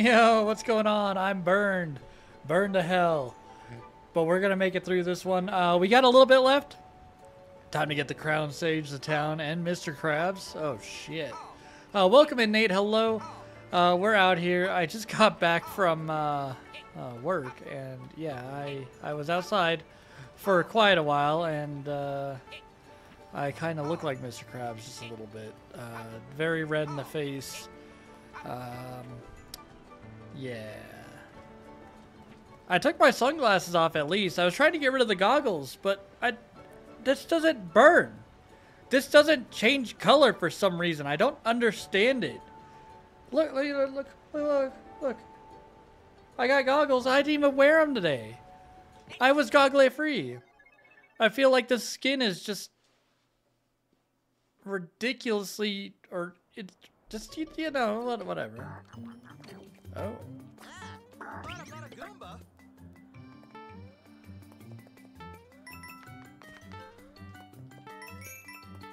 Yo, what's going on? I'm burned. Burned to hell. But we're going to make it through this one. Uh, we got a little bit left. Time to get the crown sage, the town, and Mr. Krabs. Oh, shit. Uh, welcome in, Nate. Hello. Uh, we're out here. I just got back from uh, uh, work, and yeah, I, I was outside for quite a while, and uh, I kind of look like Mr. Krabs just a little bit. Very red in the face. Um, yeah. I took my sunglasses off at least. I was trying to get rid of the goggles, but I this doesn't burn. This doesn't change color for some reason. I don't understand it. Look, look, look, look, look. I got goggles. I didn't even wear them today. I was goggle free. I feel like the skin is just ridiculously, or it's just, you know, whatever. Oh.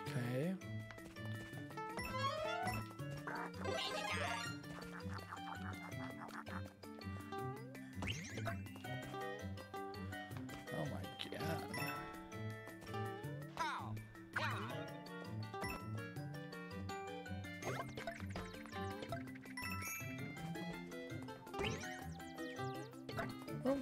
Okay. Okay.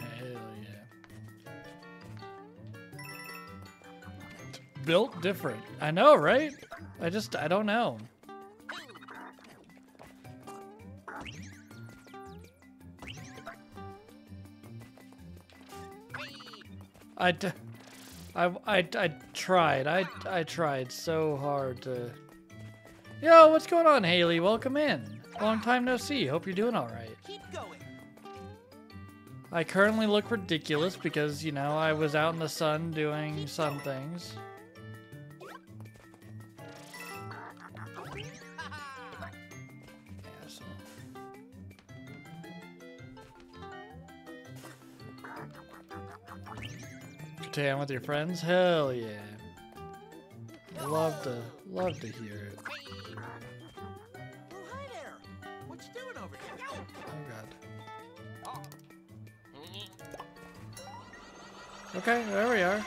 Hell yeah. Built different. I know, right? I just, I don't know. I, d- I, I, I tried. I, I tried so hard to. Yo, what's going on, Haley? Welcome in. Long time no see. Hope you're doing all right. Keep going. I currently look ridiculous because, you know, I was out in the sun doing some things. Catan with your friends? Hell yeah. Love to, love to hear it. Oh? Oh. Okay, there we are.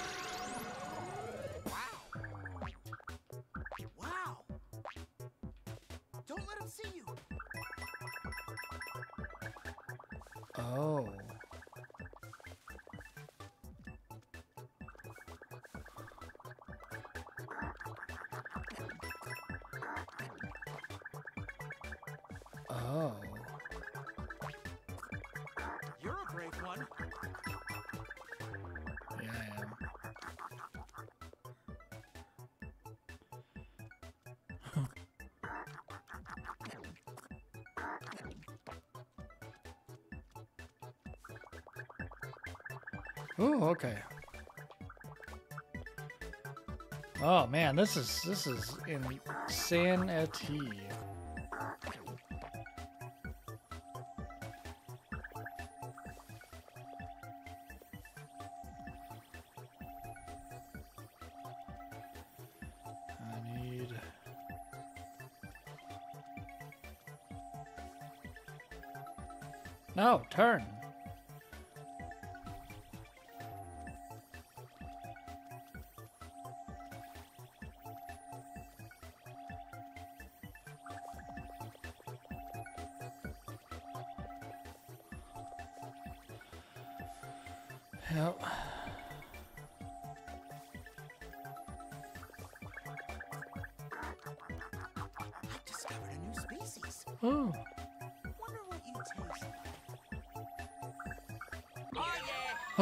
Okay. Oh man, this is this is insanity.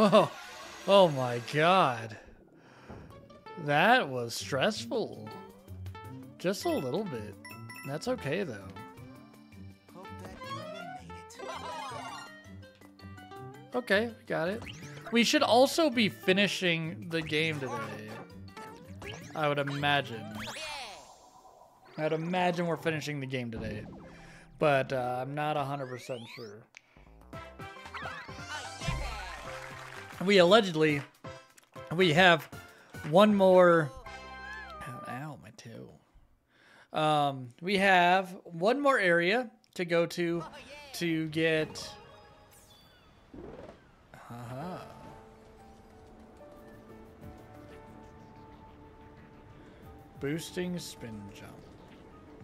Oh, oh my god. That was stressful. Just a little bit. That's okay though. Okay, got it. We should also be finishing the game today. I would imagine. I would imagine we're finishing the game today. But uh, I'm not 100% sure. We allegedly we have one more. Ow, my toe. Um, we have one more area to go to to get. Haha. Boosting spin jump.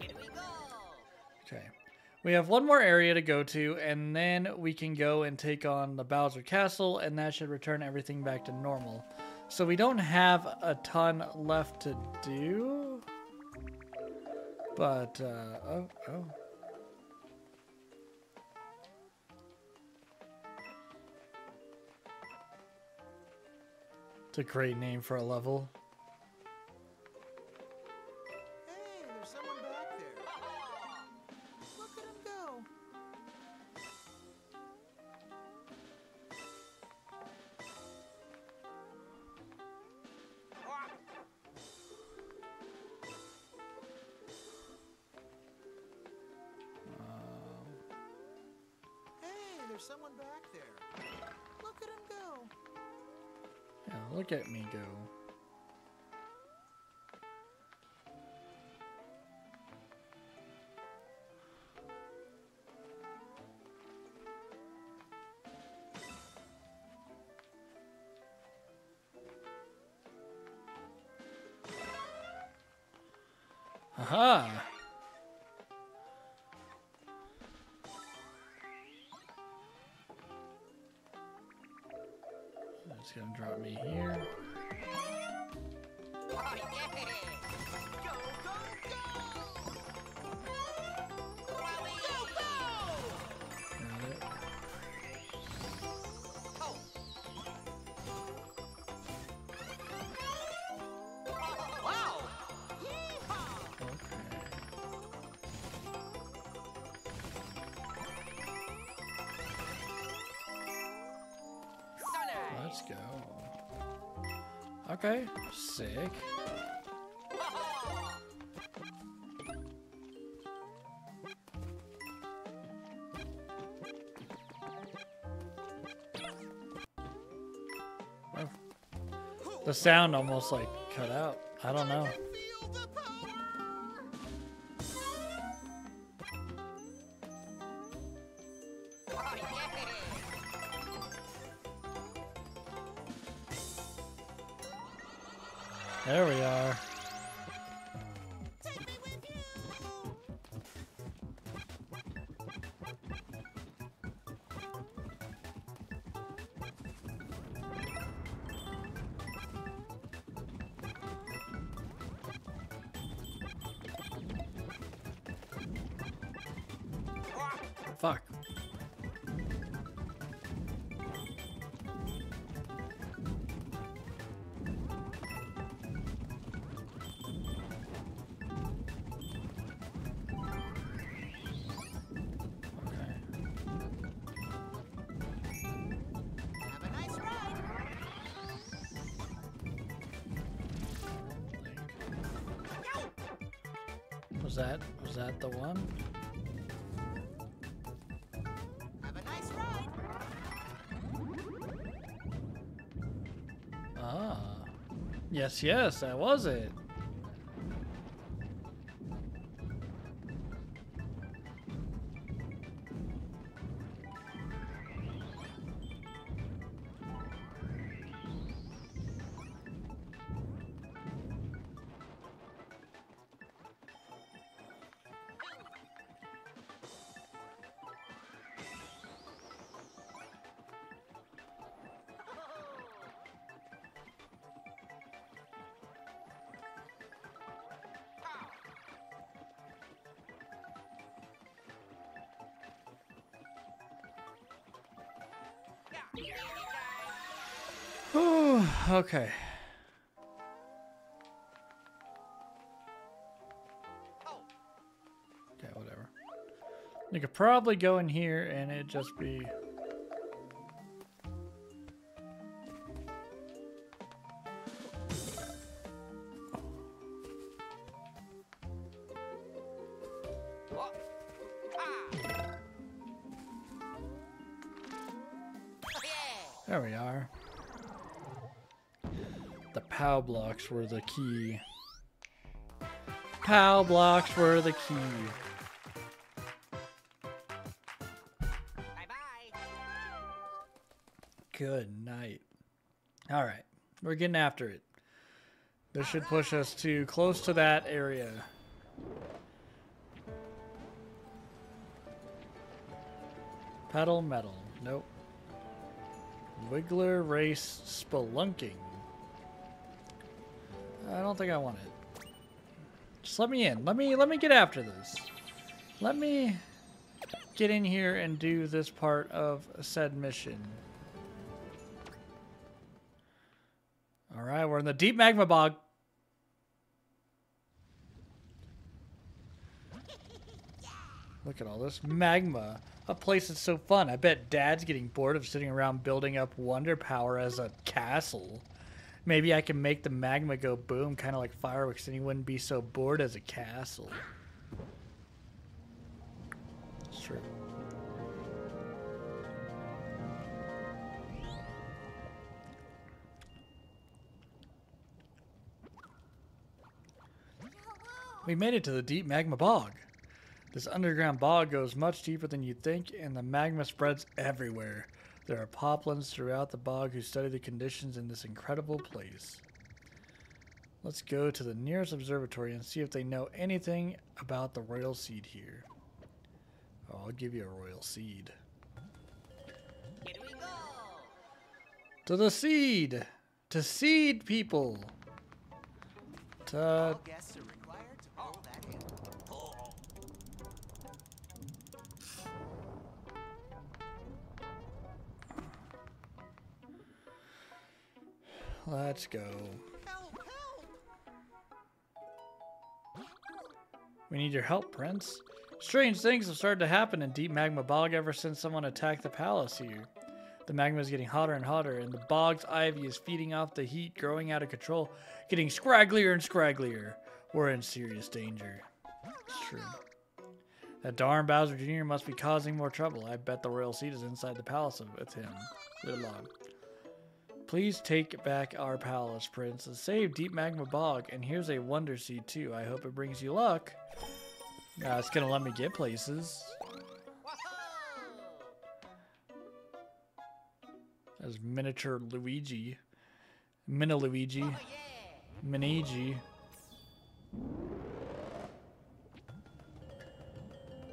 Here we go. Okay. We have one more area to go to, and then we can go and take on the Bowser Castle, and that should return everything back to normal. So we don't have a ton left to do. But, uh, oh, oh. It's a great name for a level. Go. Okay, sick. The sound almost like cut out. I don't know. Yes, that was it. Okay. Okay, whatever. You could probably go in here and it'd just be. Blocks were the key. POW blocks were the key. Bye bye. Good night. All right, we're getting after it. This should push us to close to that area. Pedal metal. Nope. Wiggler race spelunking. Think I want it. Just let me in. Let me let me get after this. Let me get in here and do this part of said mission. All right, we're in the deep magma bog. Look at all this magma. A place that's so fun. I bet Dad's getting bored of sitting around building up wonder power as a castle. Maybe I can make the magma go boom, kind of like fireworks, and he wouldn't be so bored as a castle. True. We made it to the deep magma bog. This underground bog goes much deeper than you'd think, and the magma spreads everywhere. There are poplins throughout the bog who study the conditions in this incredible place. Let's go to the nearest observatory and see if they know anything about the royal seed here. Oh, I'll give you a royal seed. Here we go. To the seed! To seed people! To Let's go. We need your help, Prince. Strange things have started to happen in Deep Magma Bog ever since someone attacked the palace here. The magma is getting hotter and hotter, and the bog's ivy is feeding off the heat, growing out of control, getting scragglier and scragglier. We're in serious danger. It's true. That darn Bowser Jr. must be causing more trouble. I bet the royal seat is inside the palace of- with him. Good lord. Please take back our palace, Prince, and save Deep Magma Bog. And here's a Wonder Seed, too. I hope it brings you luck. Uh, it's gonna let me get places. As miniature Luigi. Mini Luigi.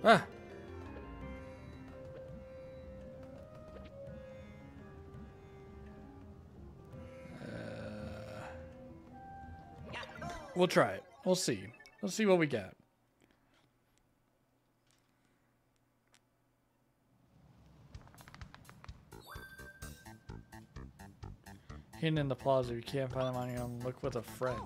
Oh. Ah! We'll try it. We'll see. We'll see what we get. Hidden in the plaza, you can't find them on your own. Look with a friend.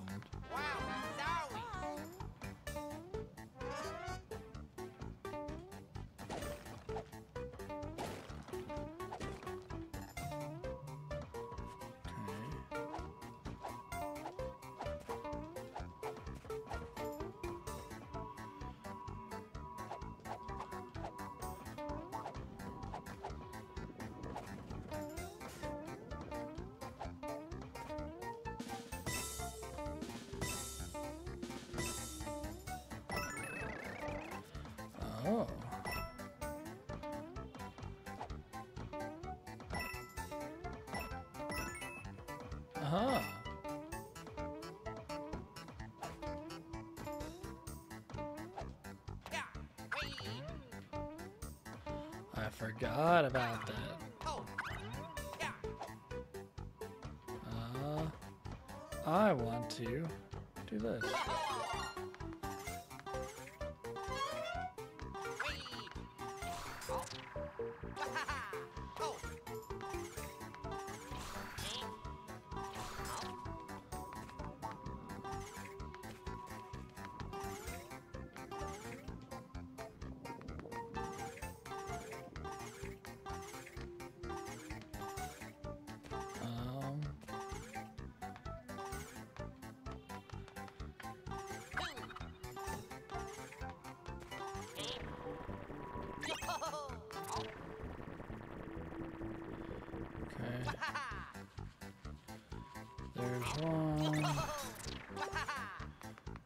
One,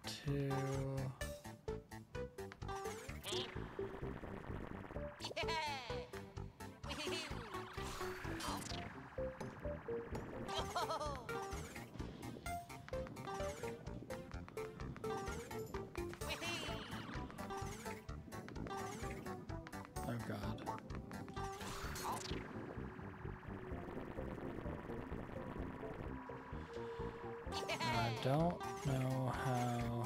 two. I don't know how.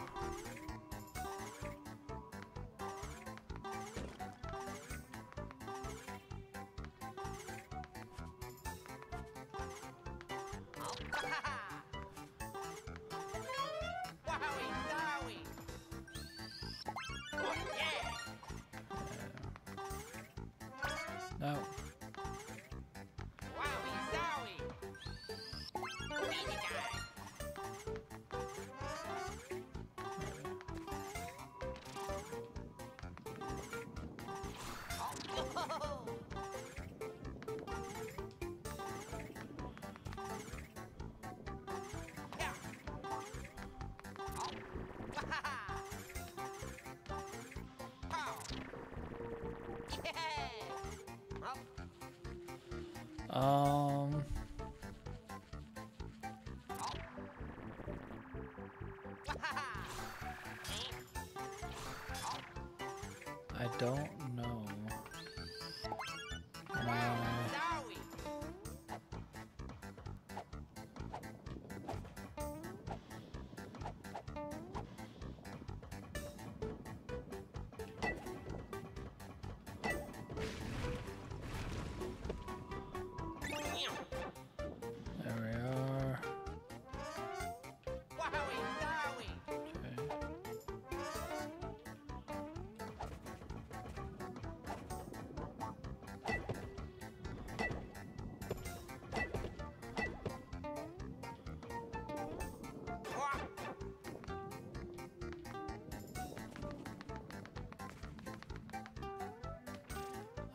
I don't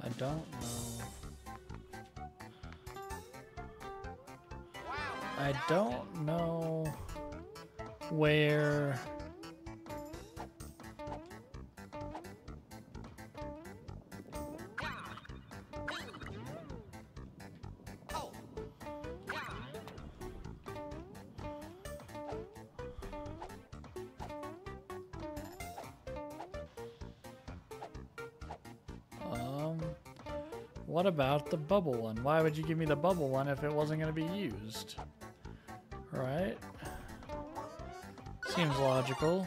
I don't know. I don't know where. What about the bubble one? Why would you give me the bubble one if it wasn't going to be used? Right? Seems logical.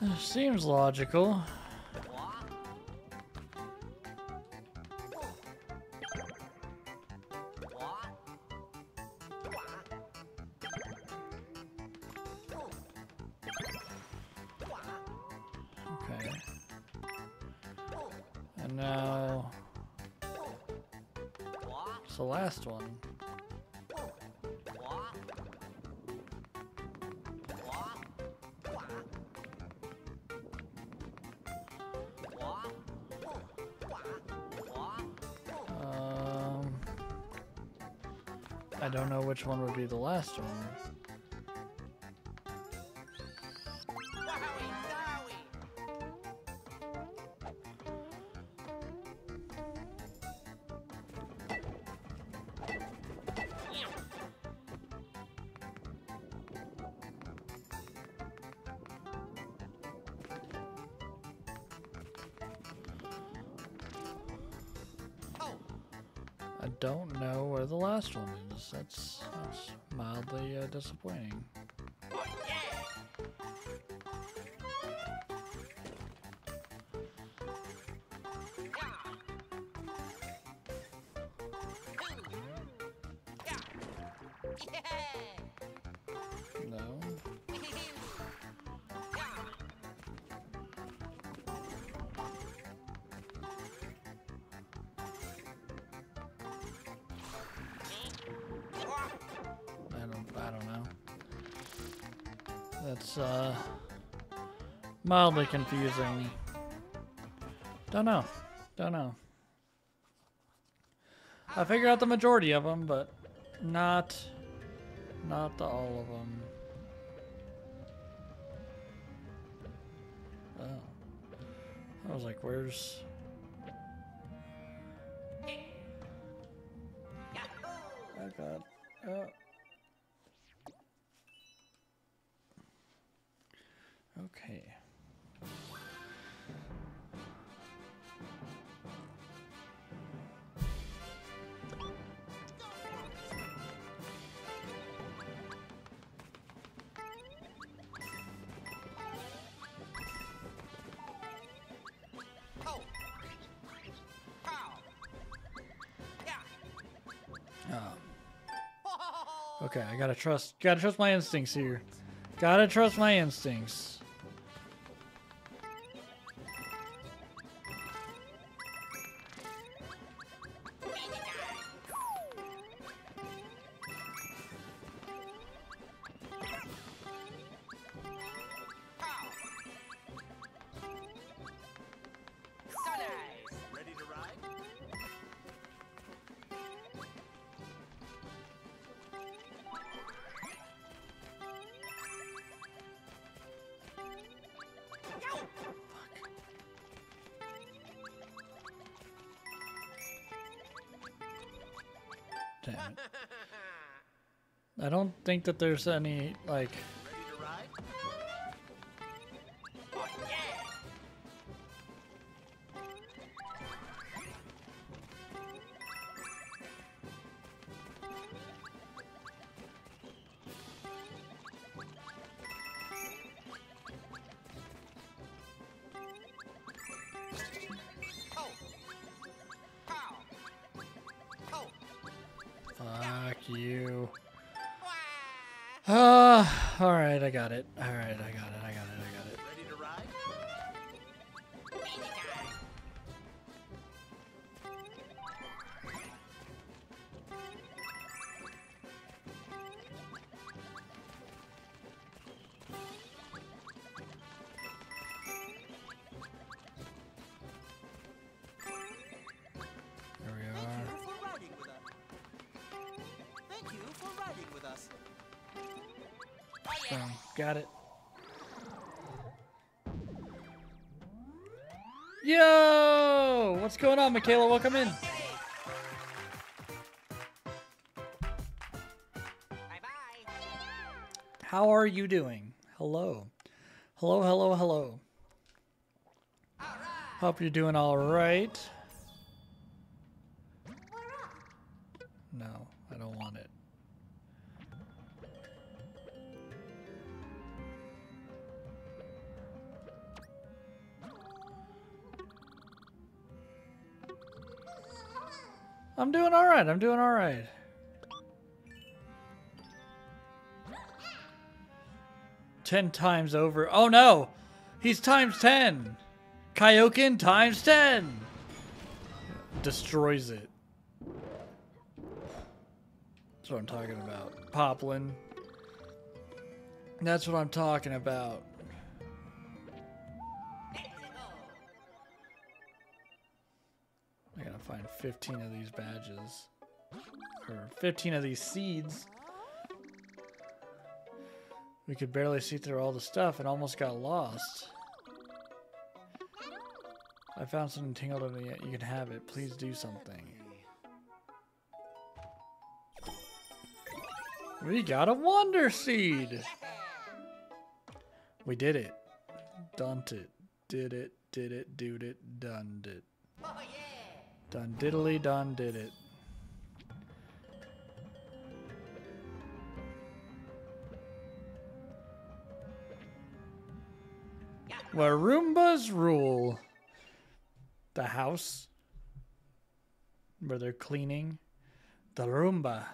Seems logical. Be the last one. Uh, disappointing. No. That's uh, mildly confusing. Don't know. Don't know. I figured out the majority of them, but not, not the all of them. Oh. I was like, where's... I gotta trust gotta trust my instincts here. Gotta trust my instincts. Think that there's any like got it. Michaela? Welcome in. How are you doing? Hello. Hello, hello, hello. Hope you're doing all right. Right. I'm doing all right. Ten times over. Oh no! He's times ten! Kaioken times ten! Destroys it. That's what I'm talking about. Poplin. That's what I'm talking about. I gotta find 15 of these badges. Or 15 of these seeds. We could barely see through all the stuff and almost got lost. I found something tangled in it. You can have it. Please do something. We got a Wonder Seed! We did it. Done it. Did it. Did it. Dude it. Done it. Done diddly done did it. Where Roombas rule. The house where they're cleaning. The Roomba.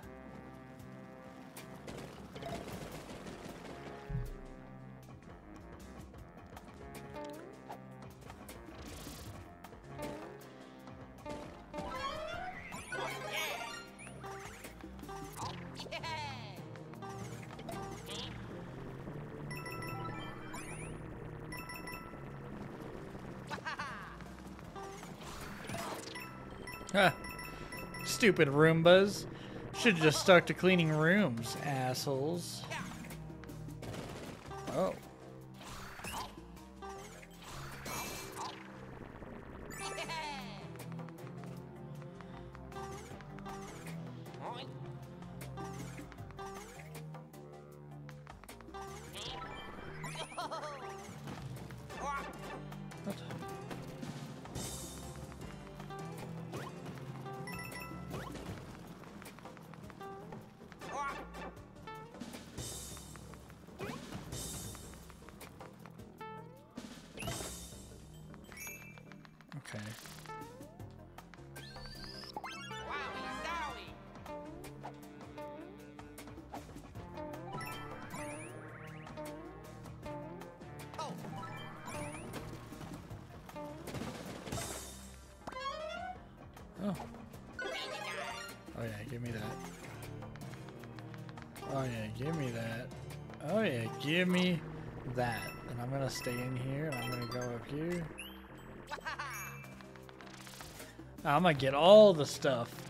Stupid Roombas. Should have just stuck to cleaning rooms, assholes. I'm gonna get all the stuff.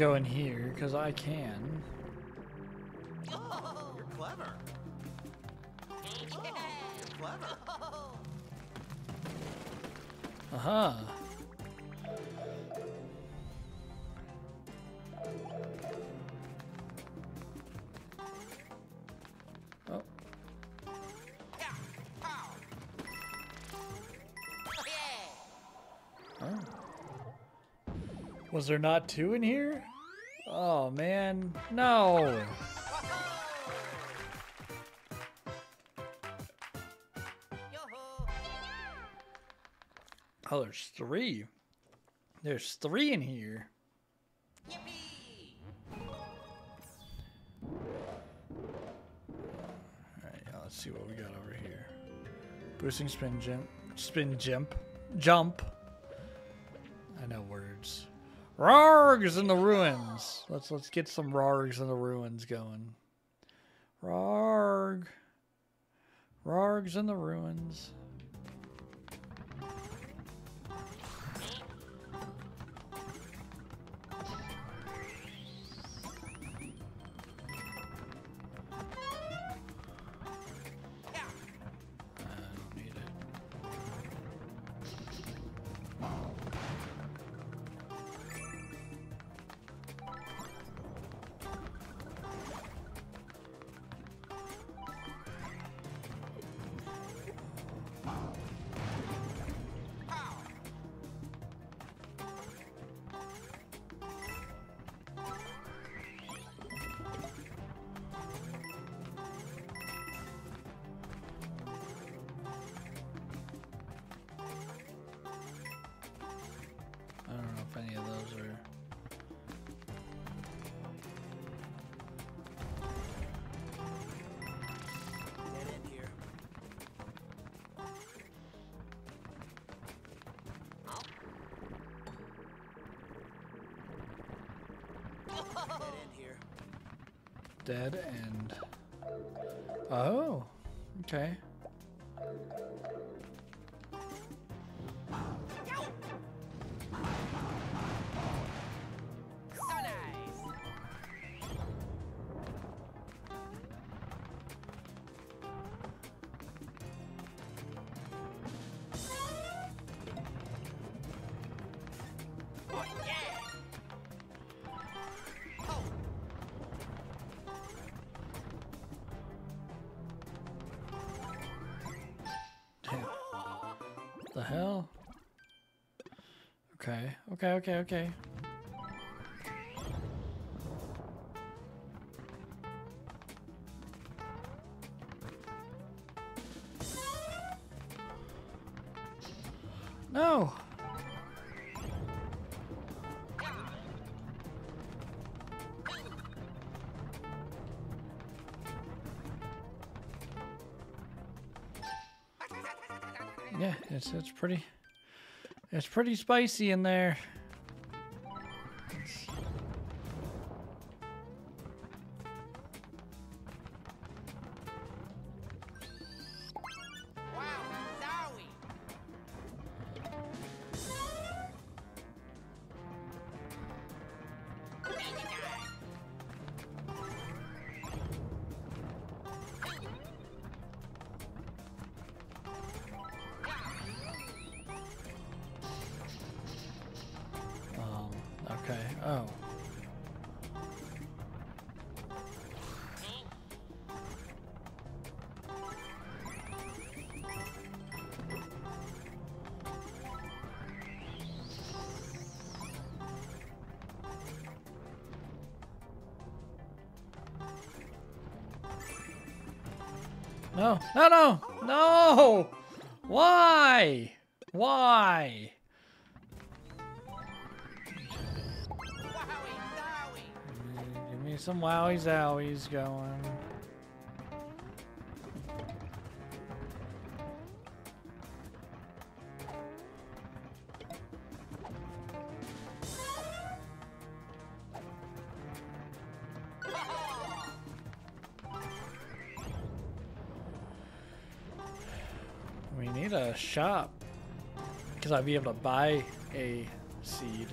Go in here because I can. Oh, you're clever. Yeah. Clever. Aha. Oh, Oh, oh. Was there not two in here? Oh man, no. Oh, there's three. There's three in here. Alright, let's see what we got over here. Boosting spin jump. Spin jump. Jump. I know words. Rargs in the ruins. Let's let's get some Rargs in the ruins going. Rarg. Rargs in the ruins. Dead end. Oh, okay. Okay, okay, okay. No! Yeah, it's, it's pretty it's pretty spicy in there. No, no, no! Why? Why? Give me some wowie zowies going. I'd be able to buy a seed.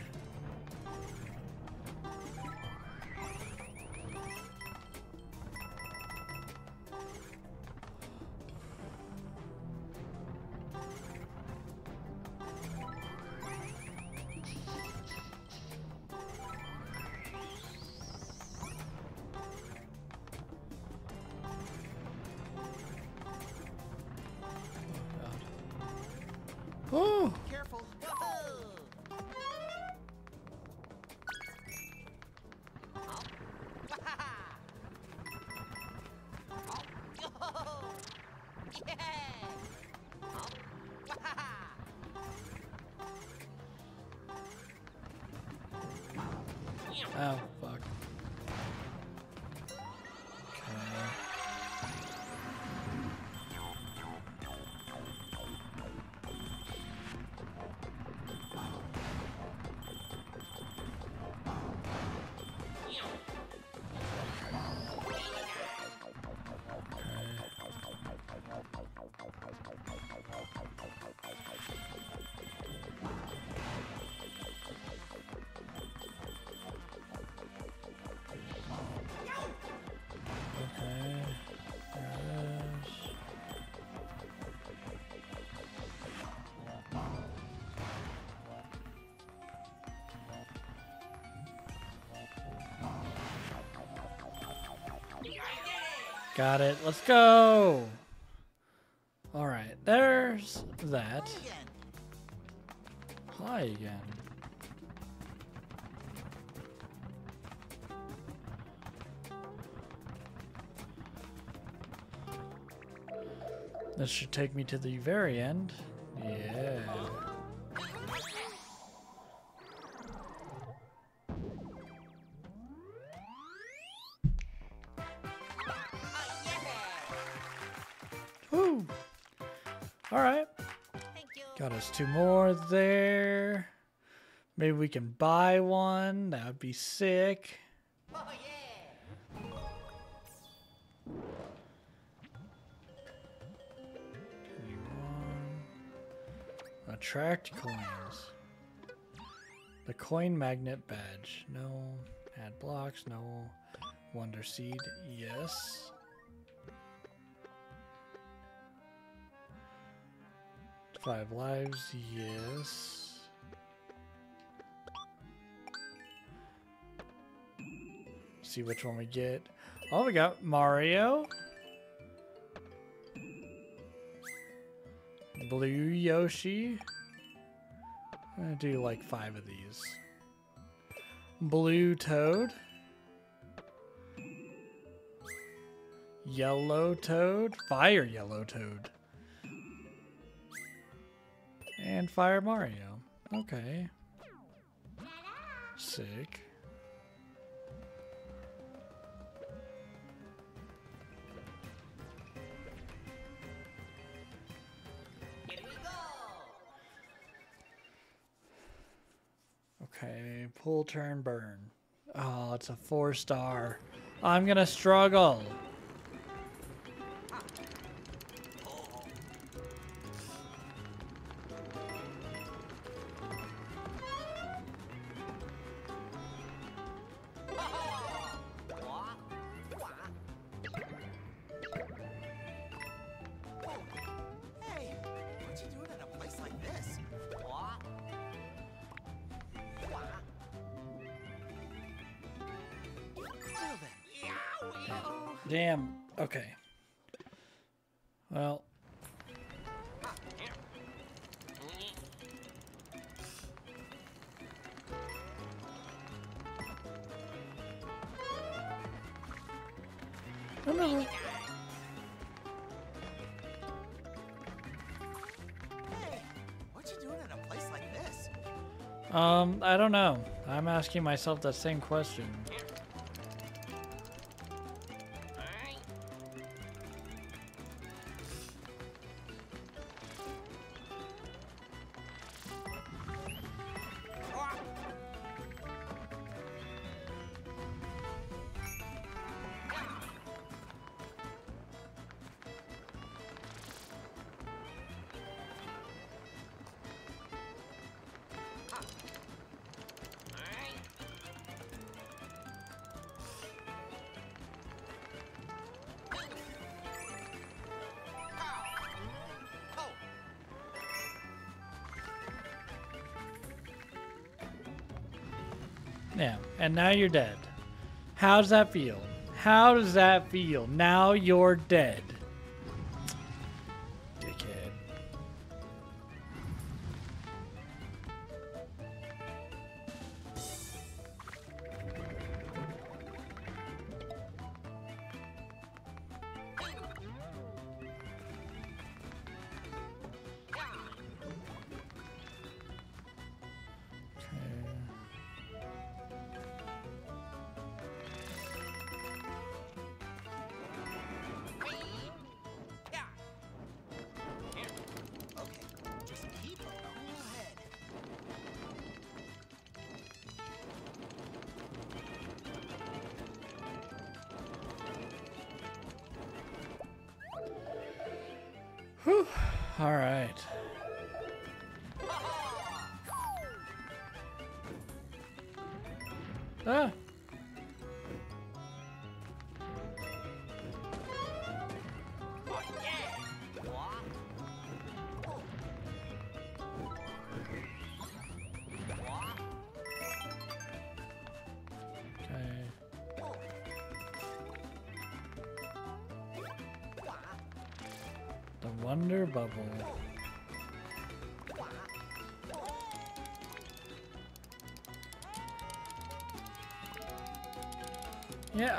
Oh, oh, Got it. Let's go. All right. There's that. Hi again. This should take me to the very end. Maybe we can buy one. That would be sick. Oh, yeah! Attract coins. The coin magnet badge. No. Add blocks. No. Wonder seed. Yes. Five lives. Yes. See which one we get. Oh, we got Mario. Blue Yoshi. Gonna do like five of these. Blue Toad. Yellow Toad. Fire Yellow Toad. And Fire Mario. Okay. Sick. Pull, turn, burn. Oh, it's a four star. I'm gonna struggle. Um, I don't know. I'm asking myself that same question. And now you're dead. How does that feel? How does that feel? Now you're dead.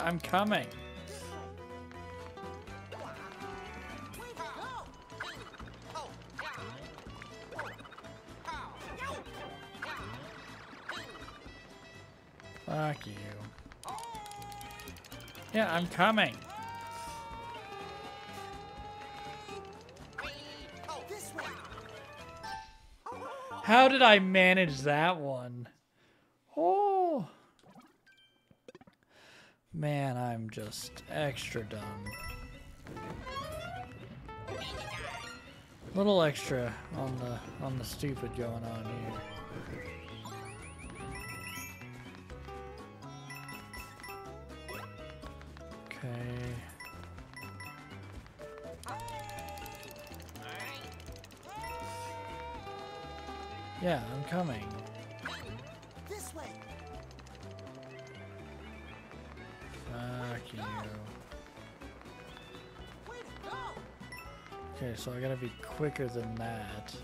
I'm coming. Fuck you. Yeah, I'm coming. How did I manage that one? Oh. Man, I'm just extra dumb. Little extra on the on the stupid going on here. Okay. Yeah, I'm coming. So I gotta be quicker than that.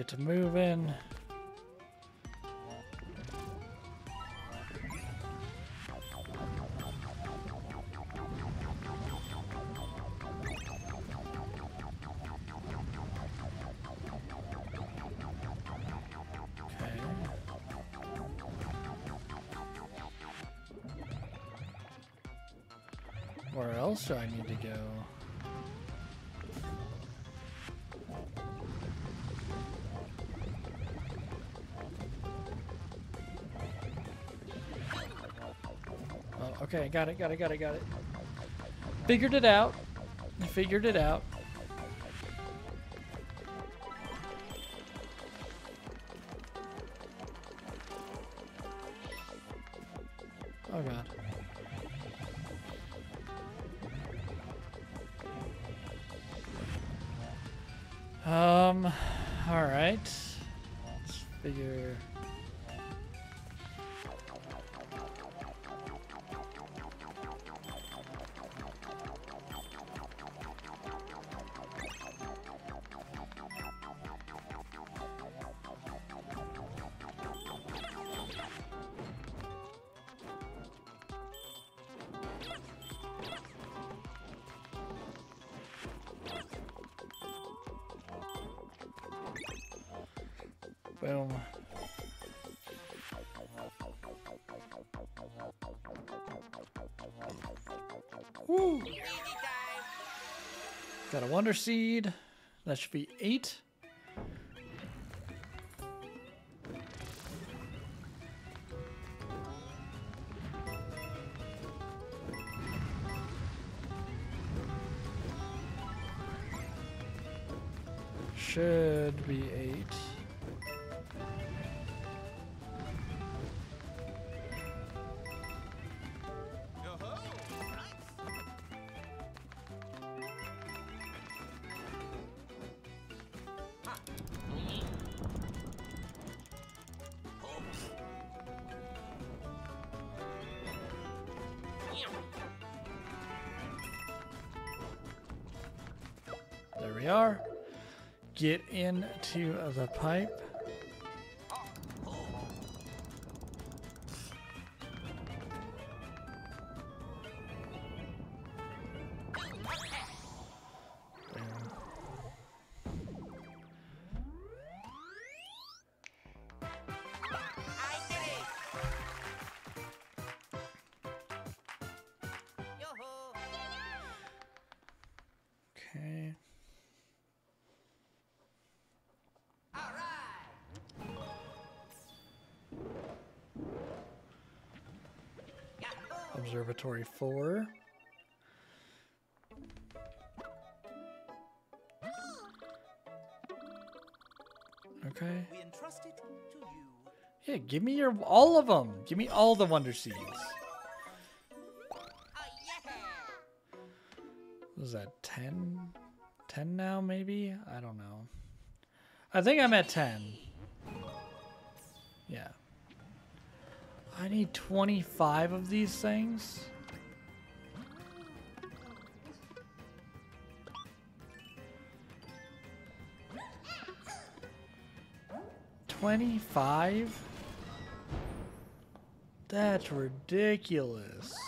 Get to moving. Okay. Where else do I need to go? Okay, got it, got it, got it, got it. Figured it out. Figured it out. Wonder Seed. That should be eight. Into the pipe. Yahoo! 4. Okay. We entrust it to you. Yeah, give me your all of them. Give me all the Wonder Seeds. What is that 10? 10 now, maybe? I don't know. I think I'm at 10. Need 25 of these things. Twenty-five? That's ridiculous.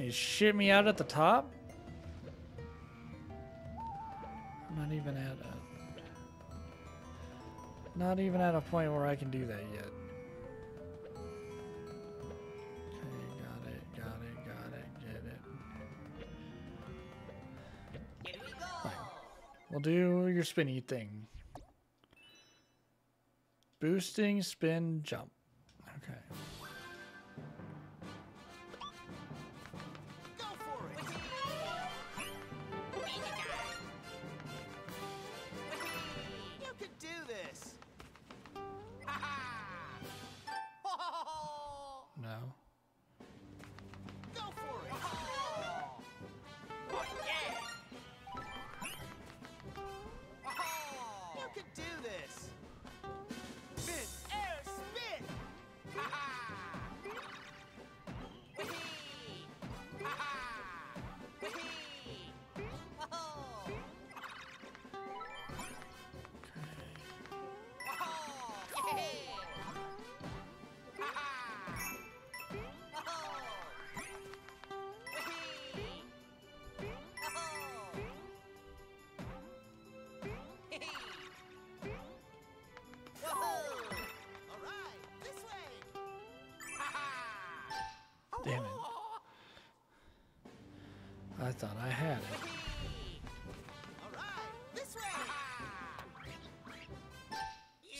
You shit me out at the top? I'm not even at a... Not even at a point where I can do that yet. We'll do your spinny thing. Boosting, spin, jump.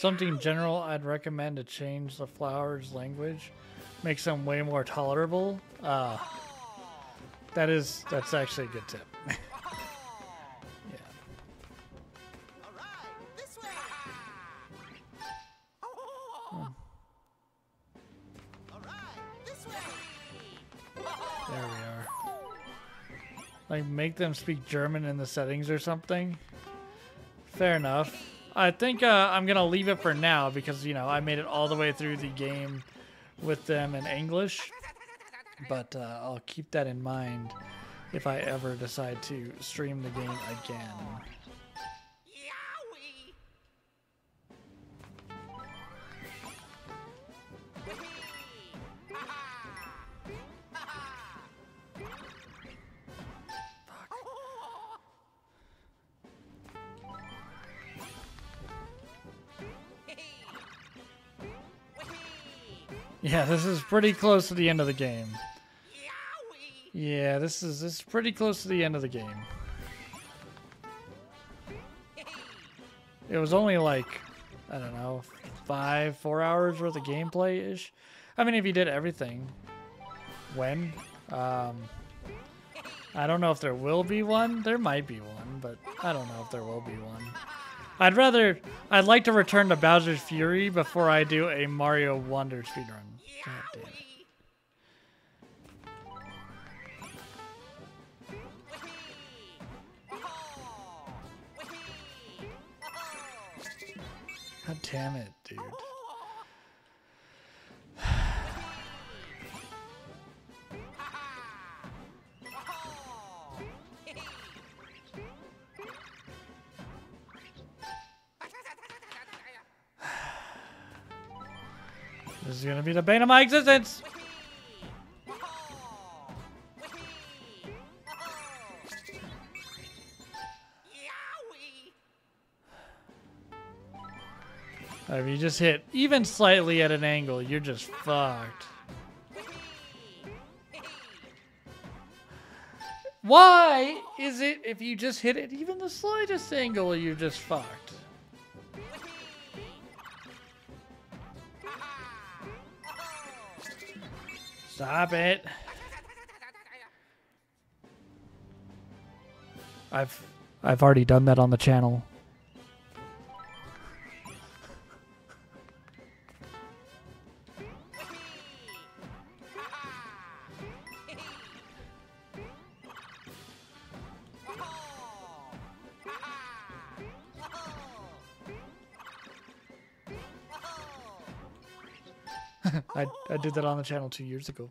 Something general I'd recommend to change the flowers' language. Makes them way more tolerable. Uh, that is, that's actually a good tip. yeah. There we are. Like, make them speak German in the settings or something. Fair enough. I think uh, I'm going to leave it for now because, you know, I made it all the way through the game with them in English. But uh, I'll keep that in mind if I ever decide to stream the game again. Yeah, this is pretty close to the end of the game. Yeah, this is this is pretty close to the end of the game. It was only like I don't know, five, four hours worth of gameplay ish. I mean, if you did everything. When? Um, I don't know if there will be one. There might be one, but I don't know if there will be one. I'd rather, I'd like to return to Bowser's Fury before I do a Mario Wonder speedrun. God damn it. God damn it, This is gonna be the bane of my existence. If you just hit even slightly at an angle, you're just fucked. Why is it if you just hit it even the slightest angle, you're just fucked? Stop it. I've I've already done that on the channel. Did that on the channel two years ago.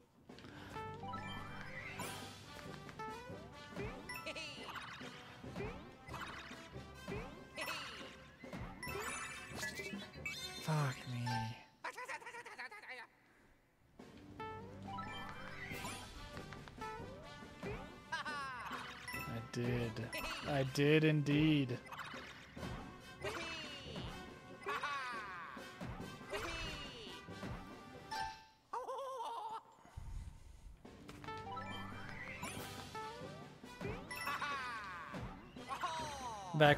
Fuck me. I did. I did indeed.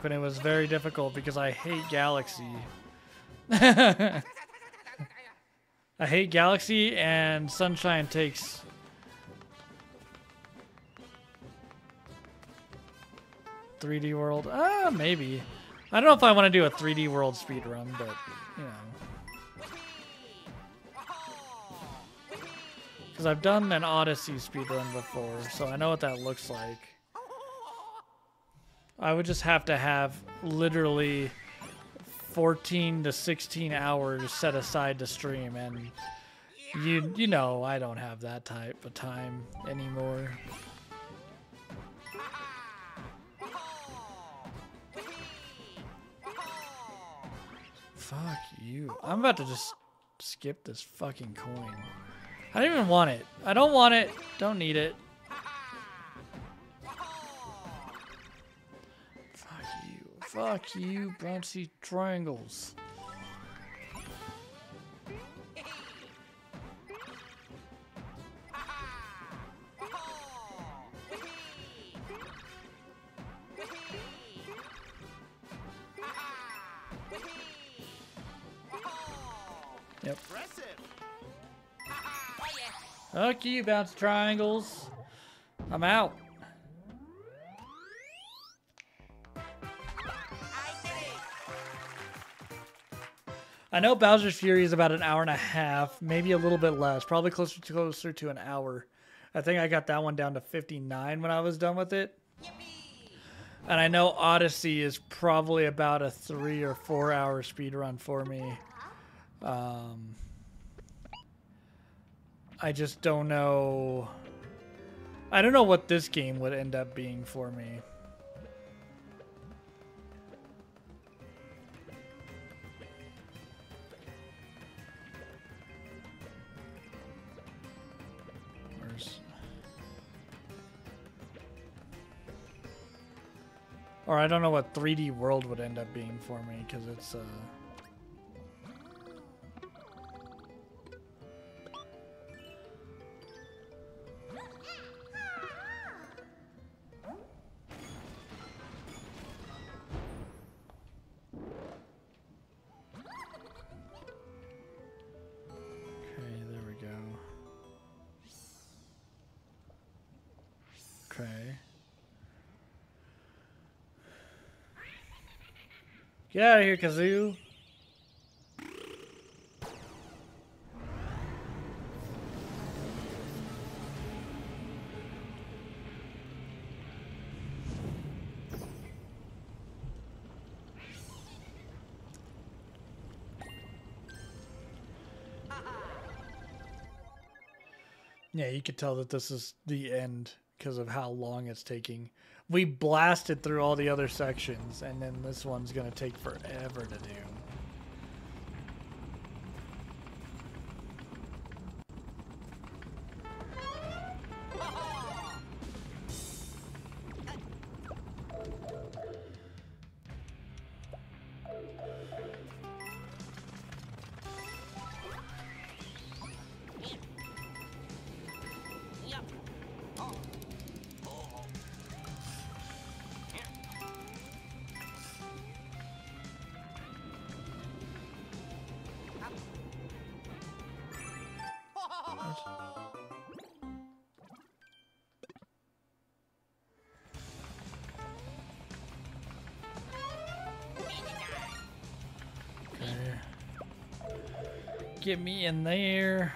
Back when it was very difficult because I hate Galaxy. I hate Galaxy and Sunshine takes Three D World. Ah, maybe. I don't know if I want to do a 3D World speed run, but you know. Because I've done an Odyssey speed run before, so I know what that looks like. I would just have to have literally 14 to 16 hours set aside to stream, and you you know I don't have that type of time anymore. Fuck you. I'm about to just skip this fucking coin. I don't even want it. I don't want it. Don't need it. Fuck you, bouncy triangles. Yep. Fuck you, bounce triangles. I'm out. I know Bowser's Fury is about an hour and a half, maybe a little bit less, probably closer to closer to an hour. I think I got that one down to 59 when I was done with it. And I know Odyssey is probably about a three or four hour speed run for me. Um, I just don't know. I don't know what this game would end up being for me. Or I don't know what 3D World would end up being for me because it's uh Get out of here, Kazoo. Yeah, you could tell that this is the end because of how long it's taking. We blasted through all the other sections, and then this one's going to take forever to do. Get me in there.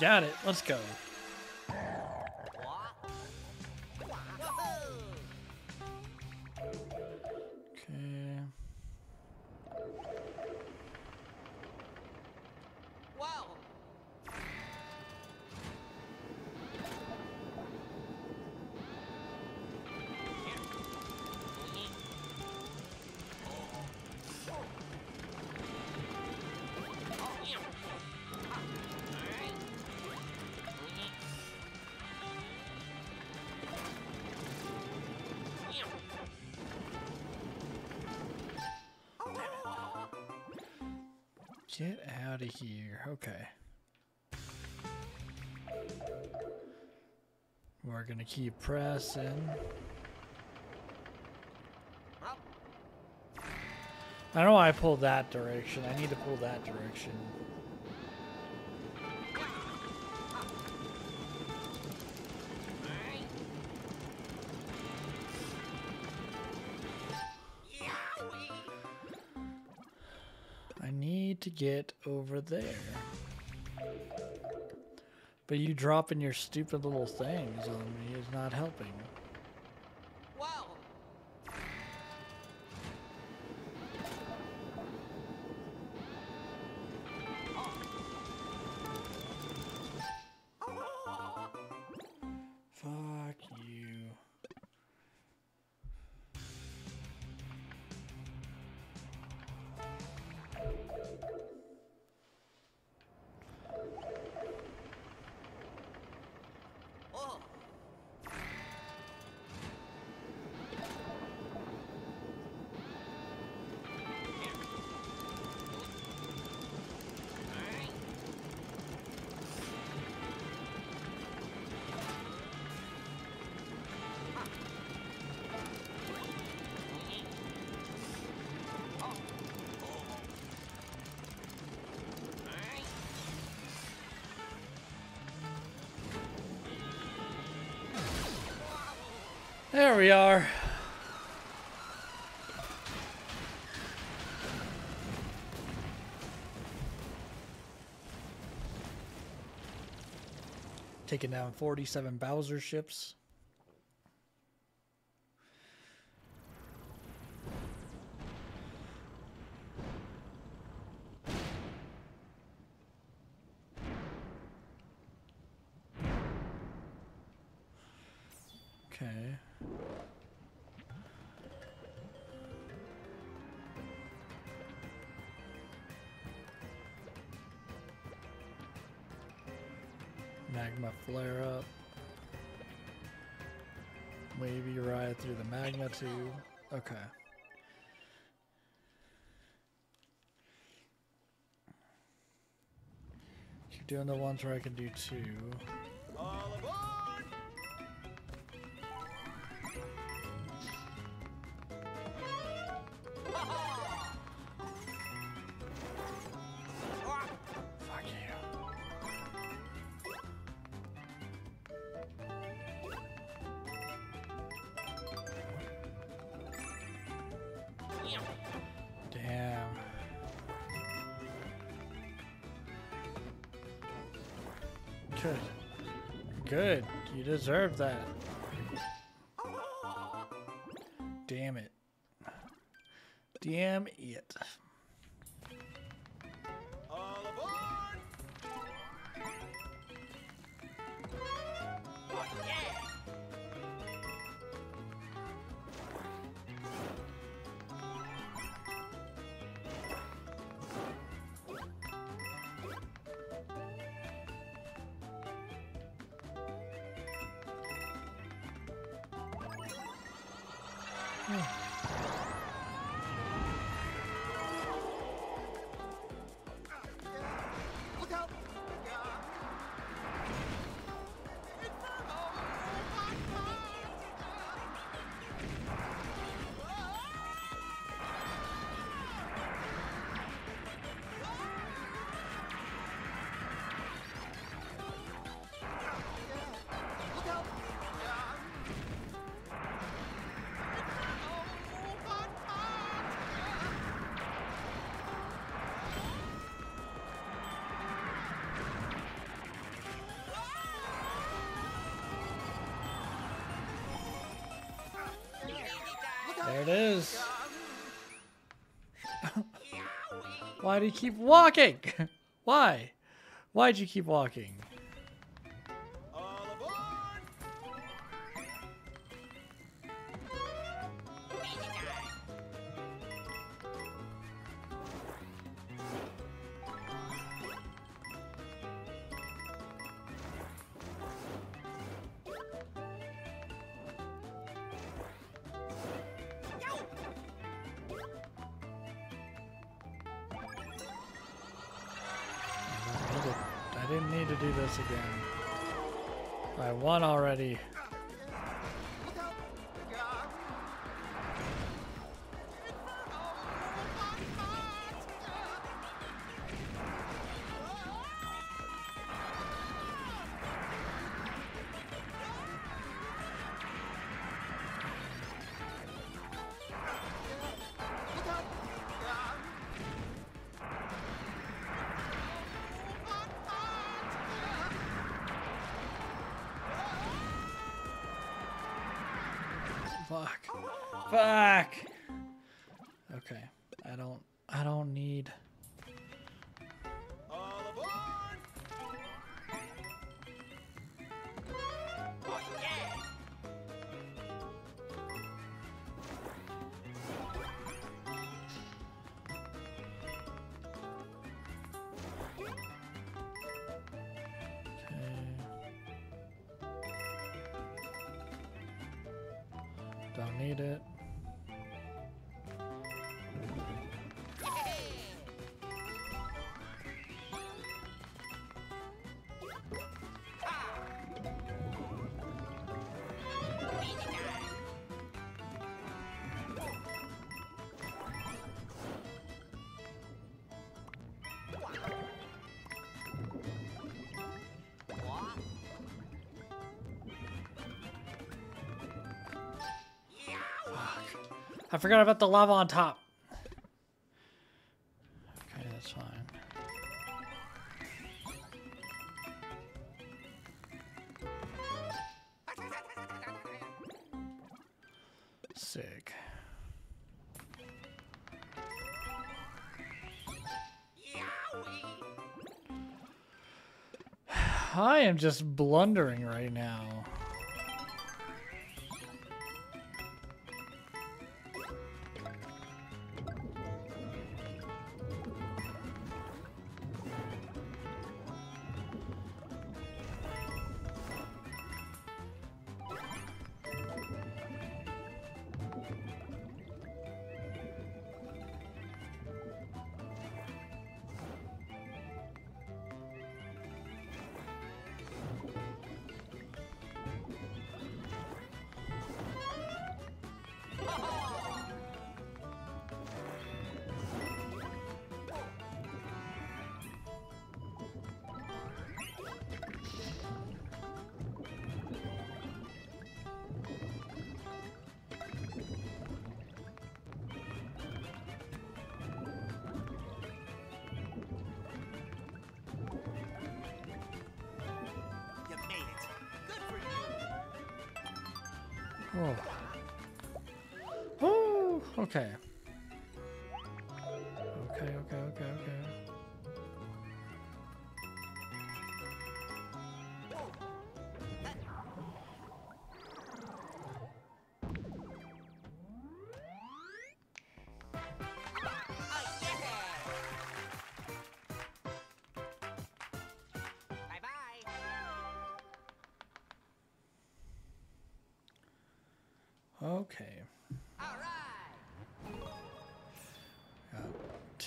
Got it. Let's go. Get out of here. Okay. We're gonna keep pressing. I don't know why I pulled that direction. I need to pull that direction. I need to get over there. But you dropping your stupid little things on me is not helping. We are. Taking down 47 Bowser ships. Okay. Keep doing the ones where I can do two. Deserve that. Why do you keep walking? Why? Why'd you keep walking? Didn't need to do this again. I won already. I forgot about the lava on top. Okay, that's fine. Sick. I am just blundering right now.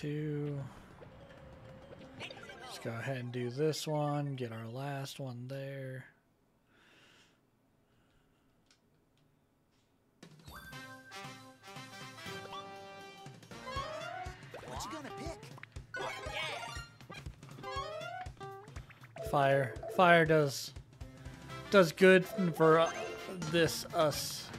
Two. Let's go ahead and do this one. Get our last one there. What you gonna pick? Fire. Fire does does good for uh, this us.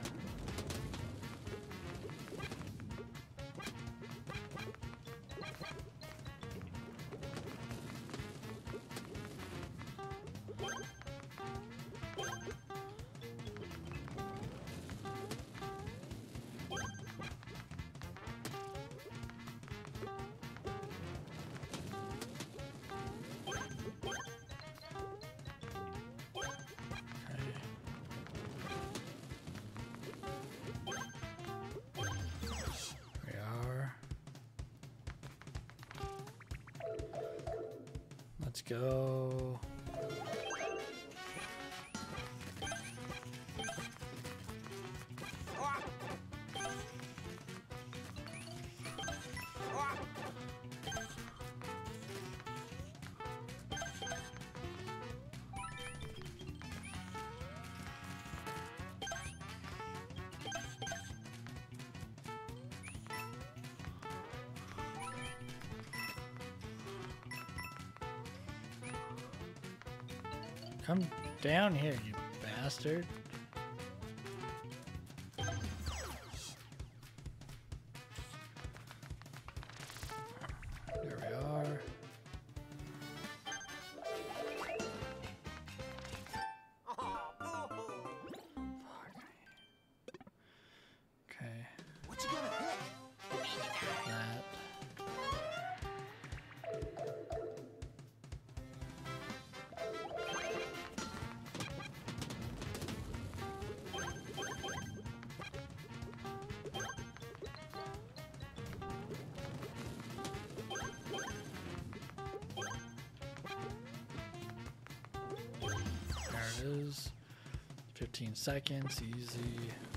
Down here, you bastard. Seconds, easy.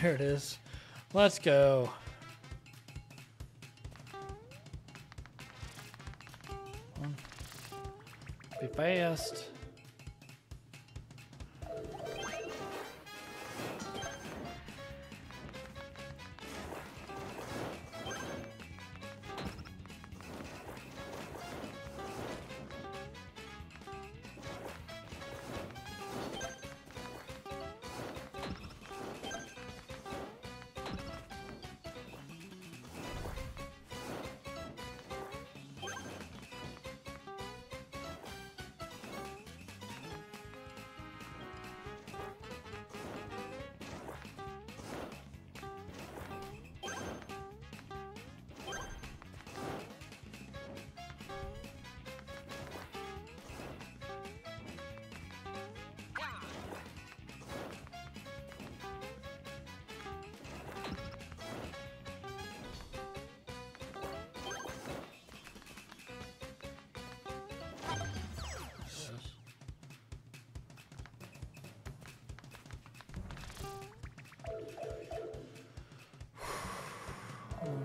There it is. Let's go. Be fast.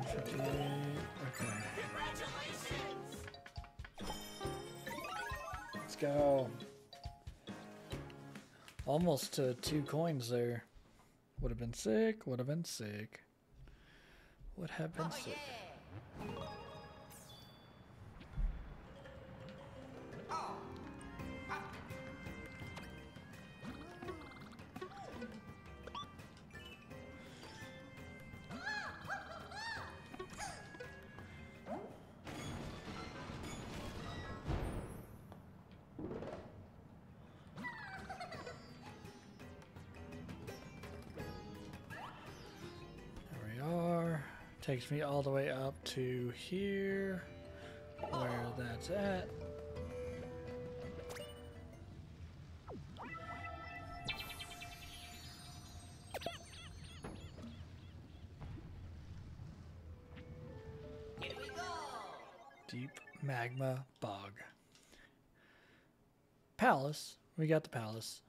58. Okay. Let's go. Almost to two coins there. Would have been sick. Would have been sick. Would have been oh, sick. There Takes me all the way up to here, where that's at. Deep magma bog. Palace. We got the palace.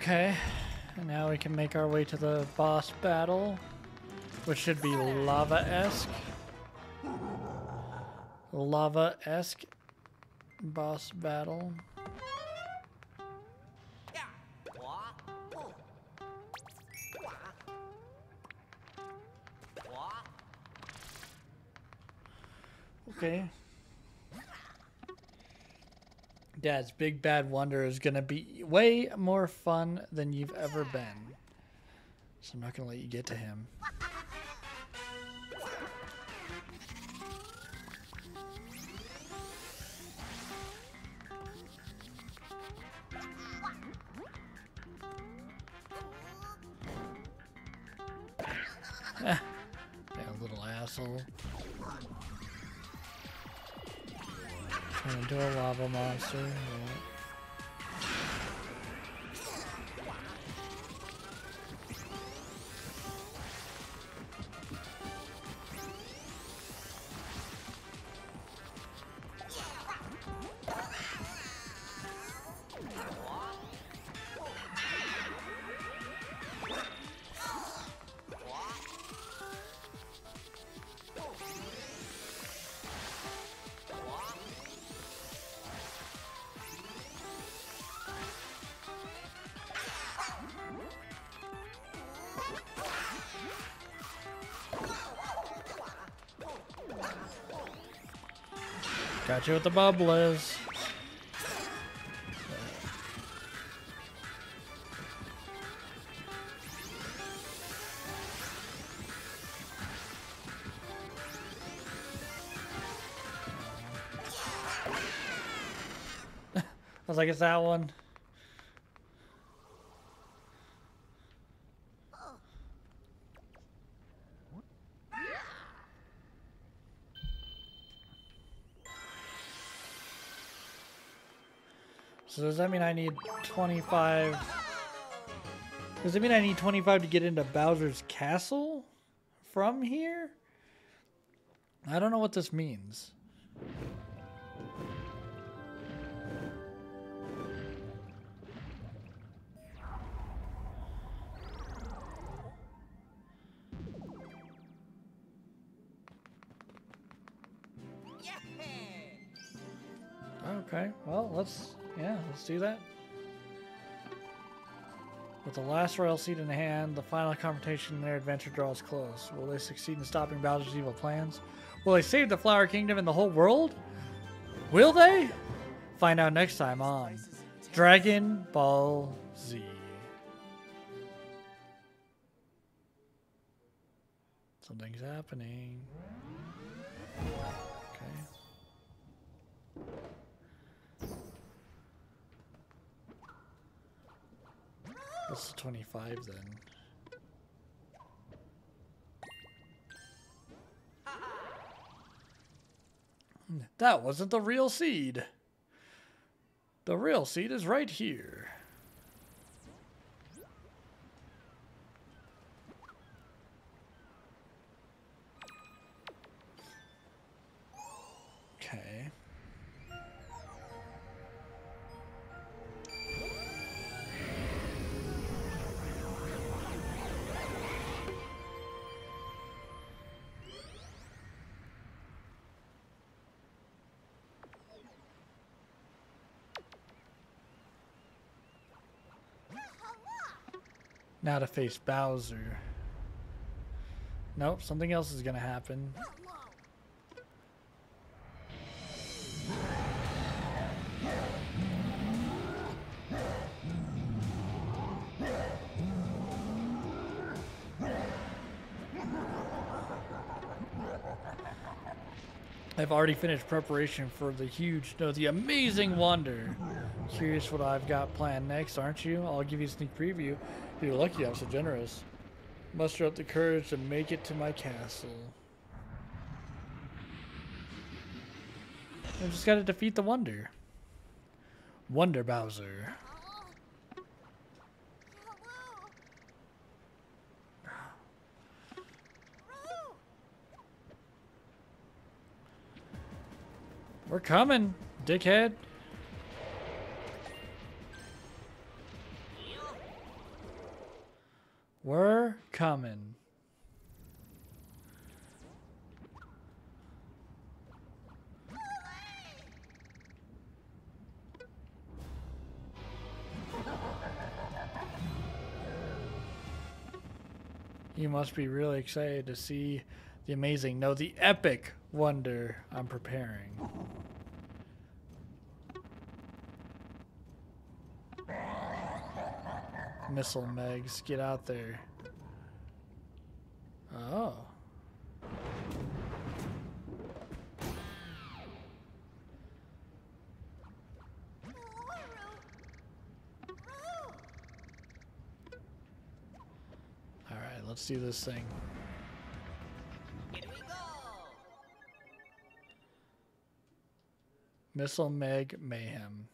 Okay, now we can make our way to the boss battle, which should be lava-esque. Lava-esque boss battle. Okay. Dad's Big Bad Wonder is to be way more fun than you've ever been. So I'm not going to let you get to him. Got you with the bubblers. I was like, it's that one. Does that mean I need 25? Does it mean I need 25 to get into Bowser's castle from here? I don't know what this means. The last royal seed in hand, the final confrontation in their adventure draws close. Will they succeed in stopping Bowser's evil plans? Will they save the Flower Kingdom and the whole world? Will they? Find out next time on Dragon Ball Z. Something's happening. The 25 then? That wasn't the real seed. The real seed is right here. Now to face Bowser. Nope, something else is gonna happen. I've already finished preparation for the huge, no, the amazing wonder. Curious what I've got planned next, aren't you? I'll give you a sneak preview. You're lucky I'm so generous. Muster up the courage to make it to my castle. I've just gotta defeat the Wonder. Wonder Bowser. We're coming, dickhead. Coming. You must be really excited to see the amazing, no, the epic wonder I'm preparing. Missile Megs, get out there. Oh. Alright, let's do this thing. Missile Meg Mayhem.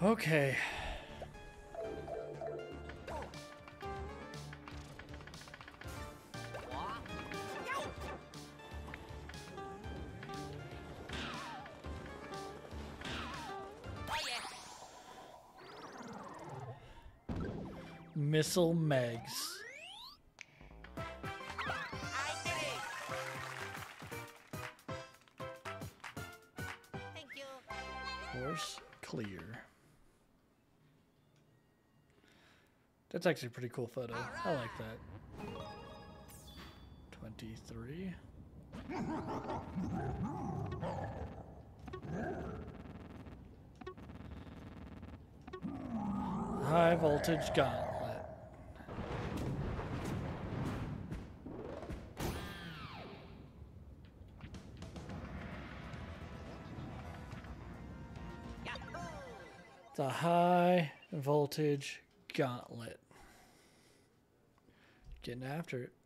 Okay. Missile Megs. That's actually a pretty cool photo. I like that. 23. High voltage gauntlet. Yahoo! The high voltage gauntlet. Getting after it.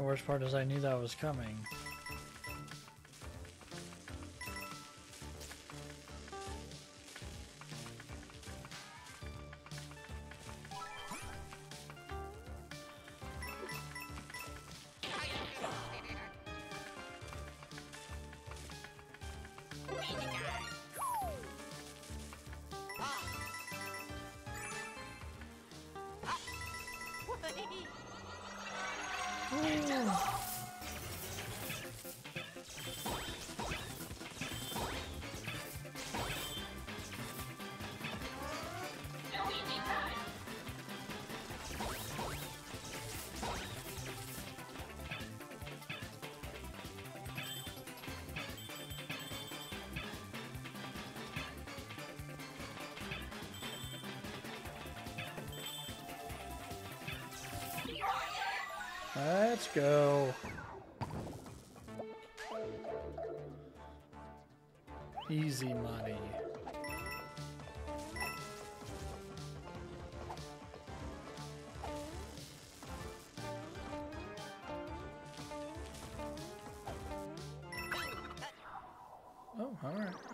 The worst part is I knew that was coming. All right.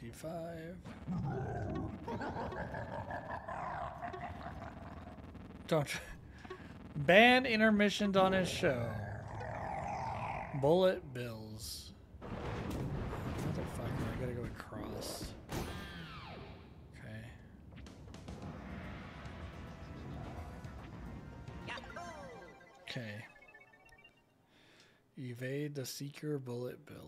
25. Don't. Ban intermissions on his show. Bullet bills. Motherfucker, I gotta go across. Okay. Okay. Evade the seeker bullet bills.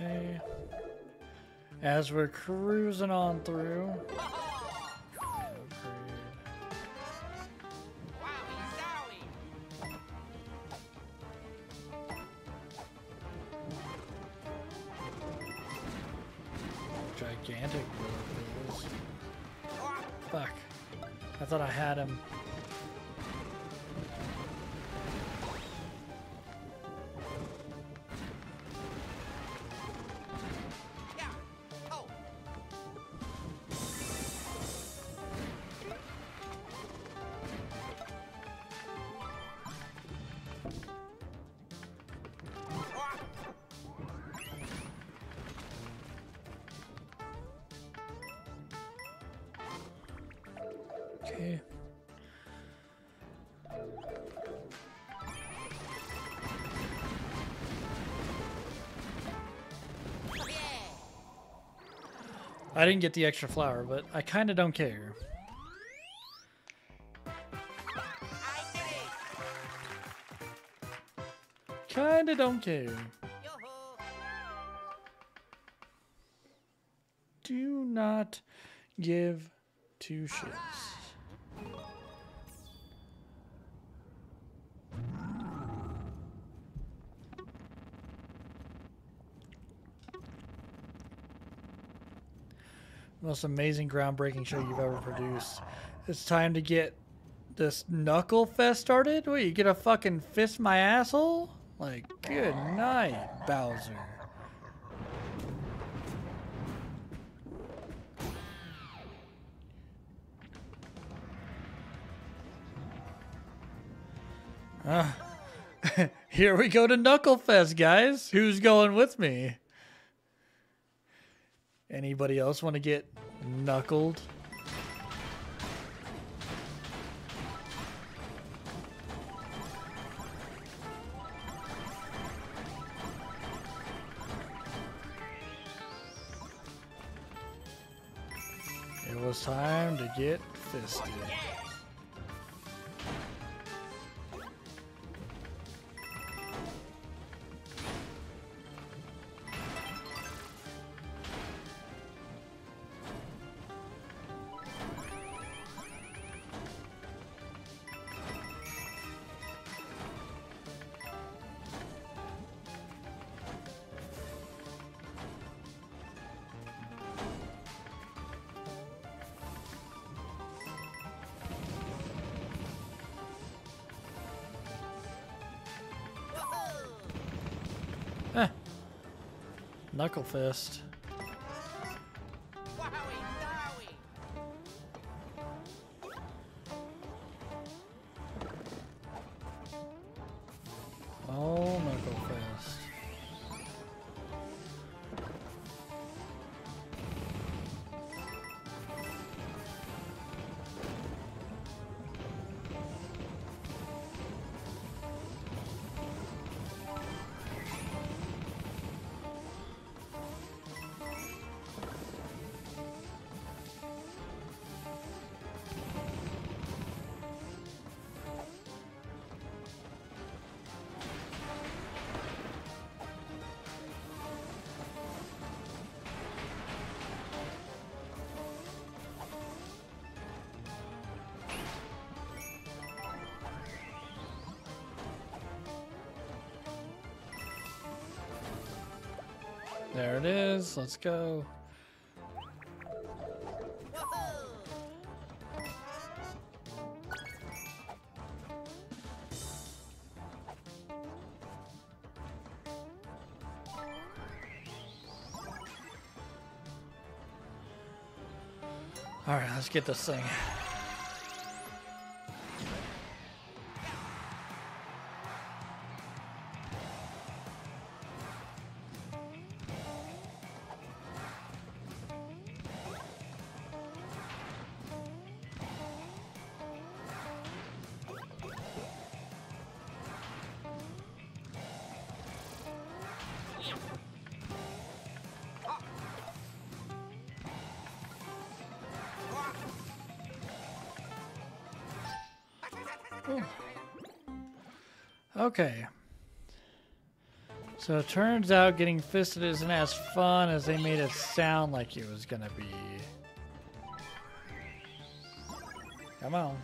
Okay. As we're cruising on through. Gigantic. Fuck. I thought I had him. I didn't get the extra flower, but I kind of don't care. I did it! Kind of don't care. Do not give two shits. Most amazing, groundbreaking show you've ever produced. It's time to get this knuckle fest started. What, you gonna fucking fist my asshole? Like, good night, Bowser. Ah. Here we go to Knucklefest, guys. Who's going with me? Anybody else want to get knuckled? It was time to get fisted. Knucklefest. Let's go. All right, let's get this thing. Okay. So it turns out getting fisted isn't as fun as they made it sound like it was gonna be. Come on.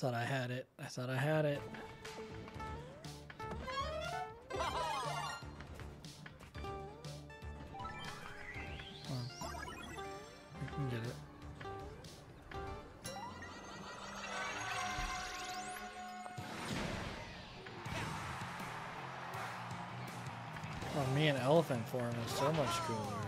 Thought I had it. I thought I had it. Oh, me and elephant form is so much cooler.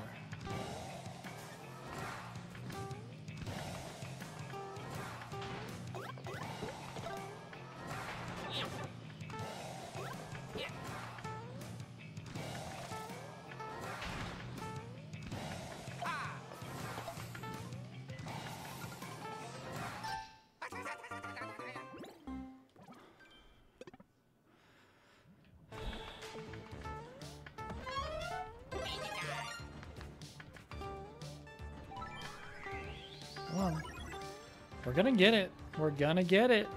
We're gonna get it. We're gonna get it.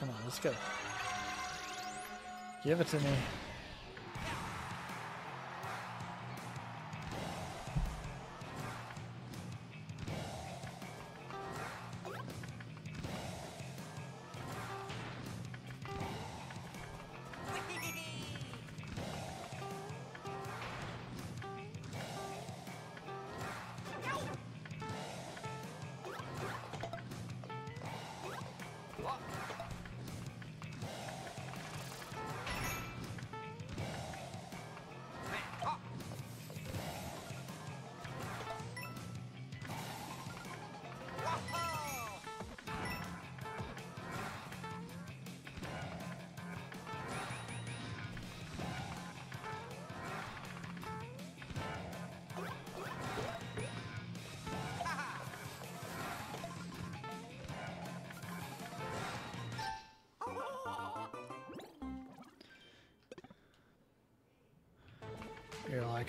Come on, let's go. Give it to me.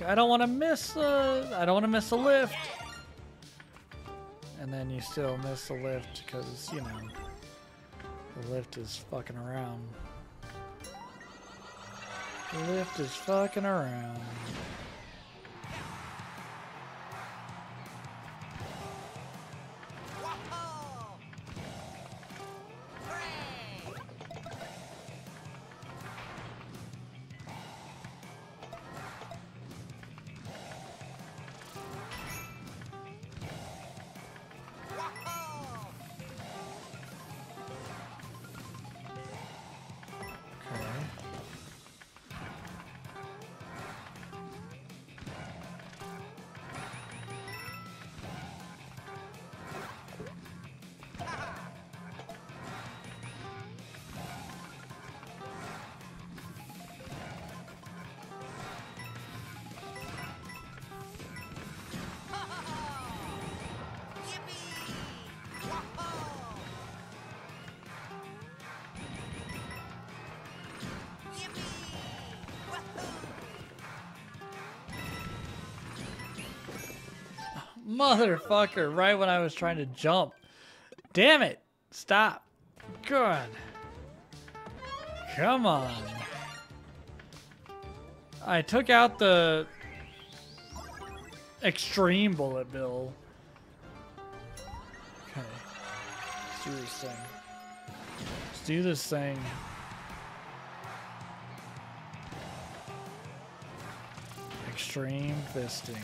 I don't want to miss. Uh, I don't want to miss a lift. And then you still miss the lift because you know the lift is fucking around. The lift is fucking around. Motherfucker, right when I was trying to jump. Damn it. Stop. Good. Come on. I took out the extreme bullet bill. Okay. Let's do this thing. Let's do this thing. Extreme fisting.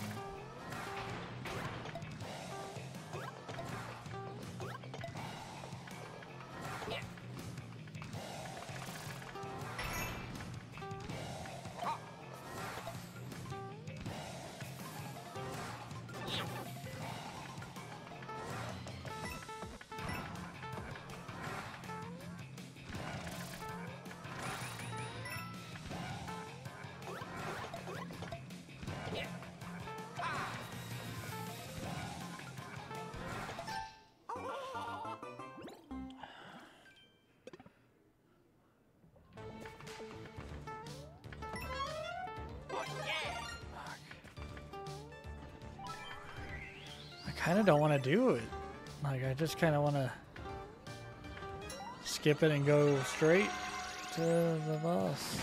Of don't want to do it. Like, I just kind of want to skip it and go straight to the boss.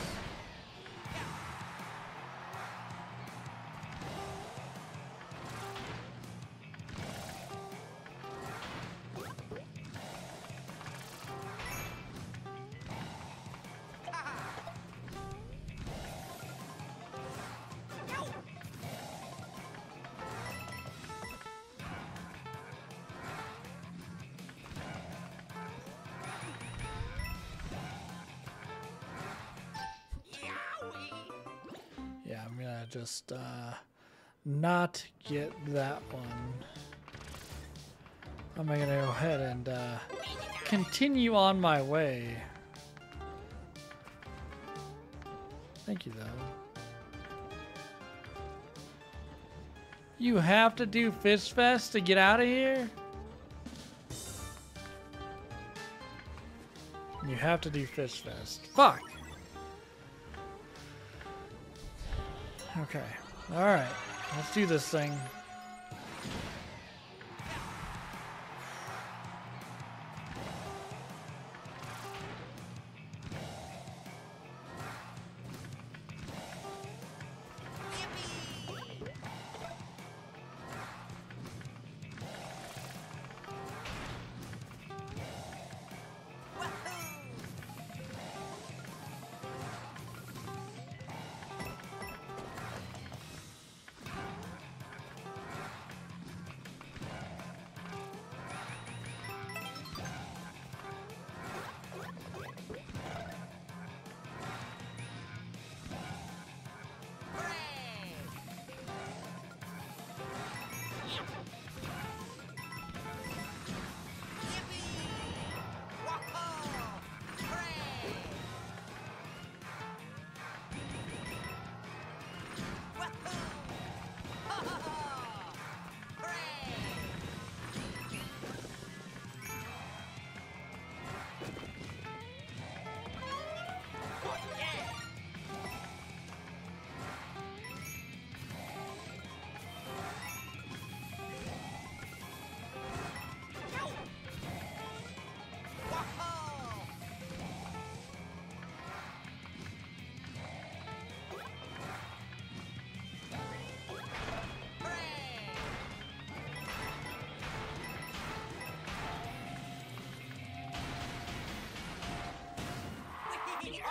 Just uh, not get that one. I'm gonna go ahead and uh, continue on my way. Thank you, though. You have to do Fist Fest to get out of here? You have to do Fist Fest. Fuck! Okay. Alright. Let's do this thing.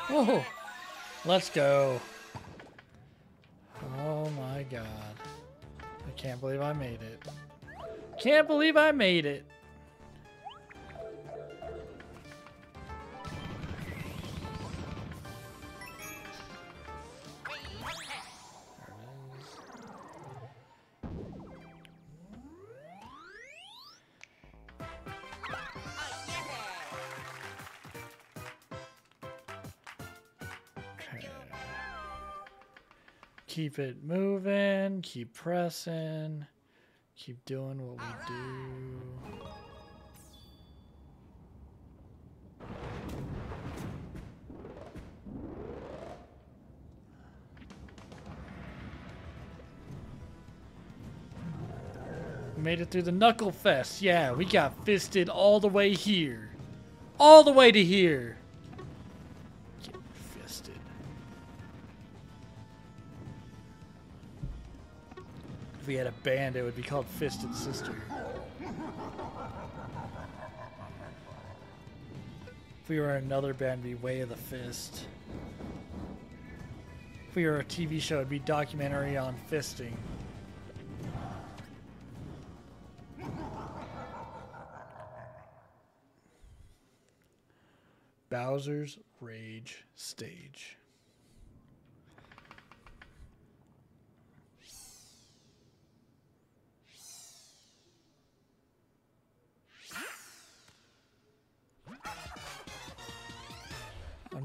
Oh, let's go. Oh my god. I can't believe I made it. Can't believe I made it. Keep it moving, keep pressing, keep doing what we do. Made it through the Knuckle Fest. Yeah, we got fisted all the way here. All the way to here. We had a band, it would be called Fisted Sister. If we were another band, it'd be Way of the Fist. If we were a TV show, it'd be documentary on fisting. Bowser's Rage Stage.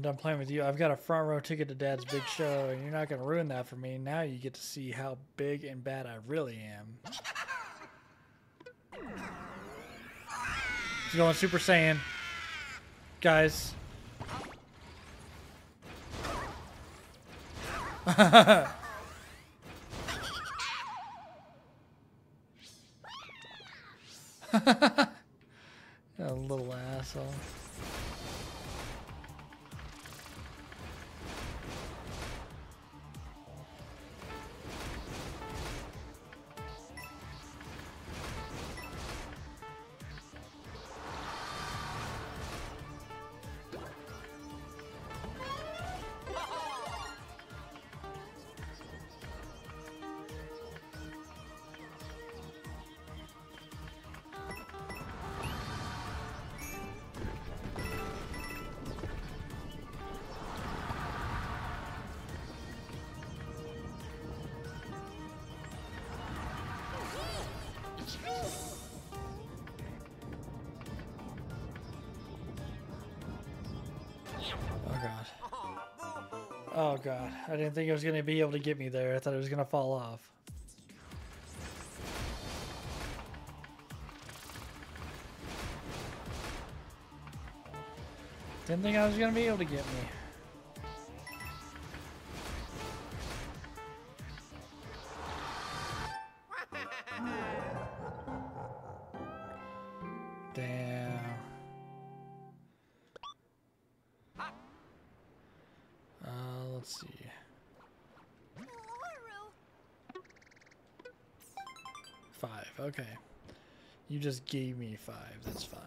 Done playing with you. I've got a front row ticket to Dad's big show, and you're not going to ruin that for me. Now you get to see how big and bad I really am. He's going Super Saiyan. Guys. a little asshole. God. I didn't think it was to be able to get me there. I thought it was to fall off. Didn't think I was to be able to get me. Let's see. Five. Okay. You just gave me five. That's fine.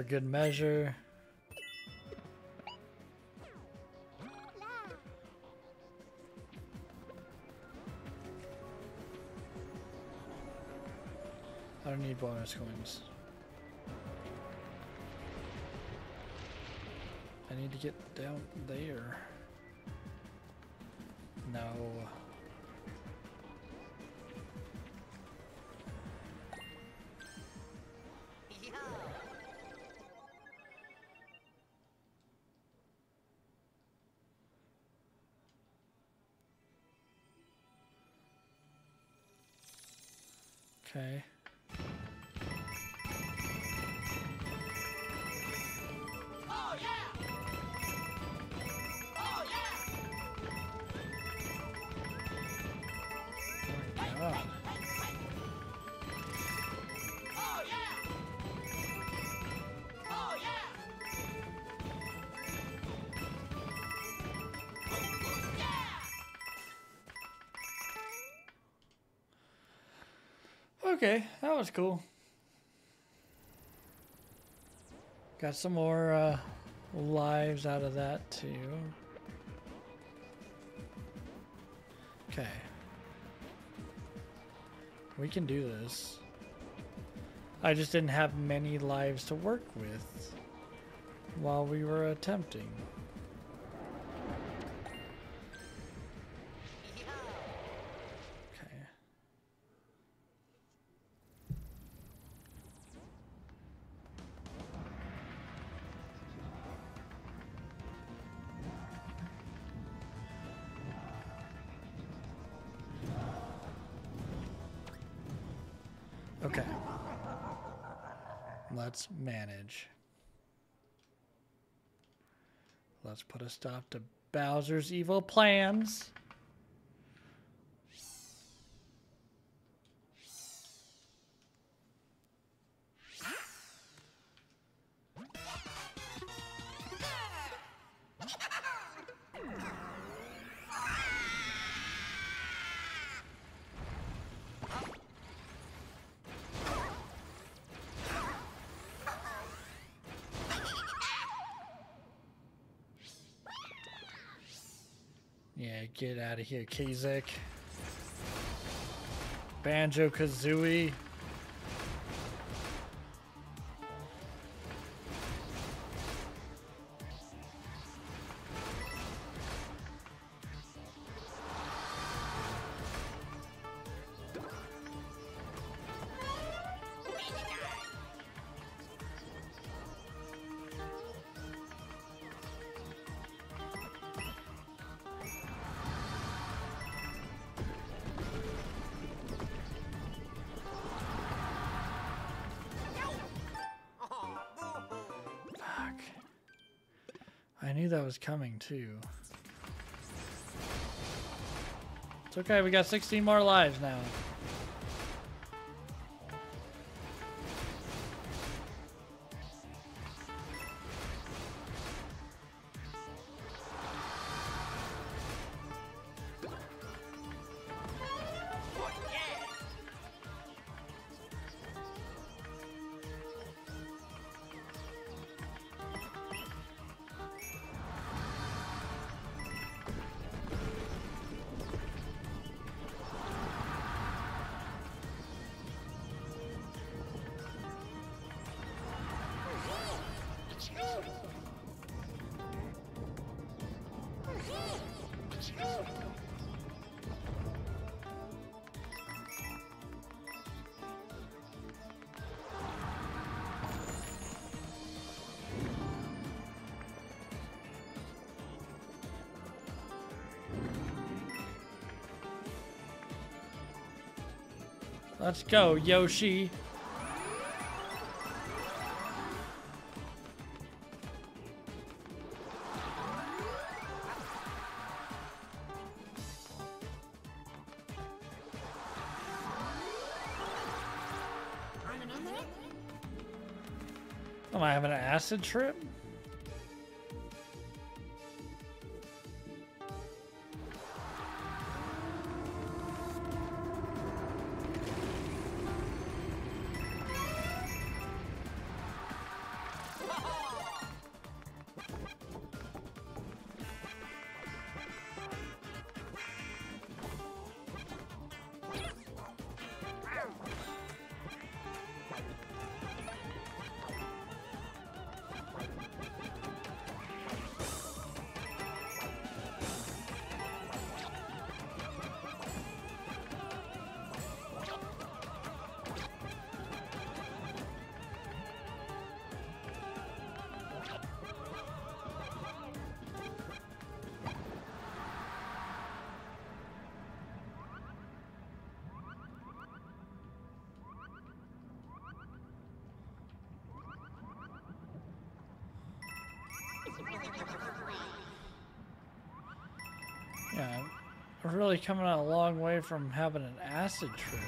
For good measure. I don't need bonus coins. I need to get down there. Okay, that was cool. Got some more uh, lives out of that too. Okay. We can do this. I just didn't have many lives to work with while we were attempting. Manage. Let's put a stop to Bowser's evil plans. Get out of here, Kazek. Banjo Kazooie. Was coming too. It's okay, we got 16 more lives now. Let's go, Yoshi. Am I having an acid trip? Really coming out a long way from having an acid trip.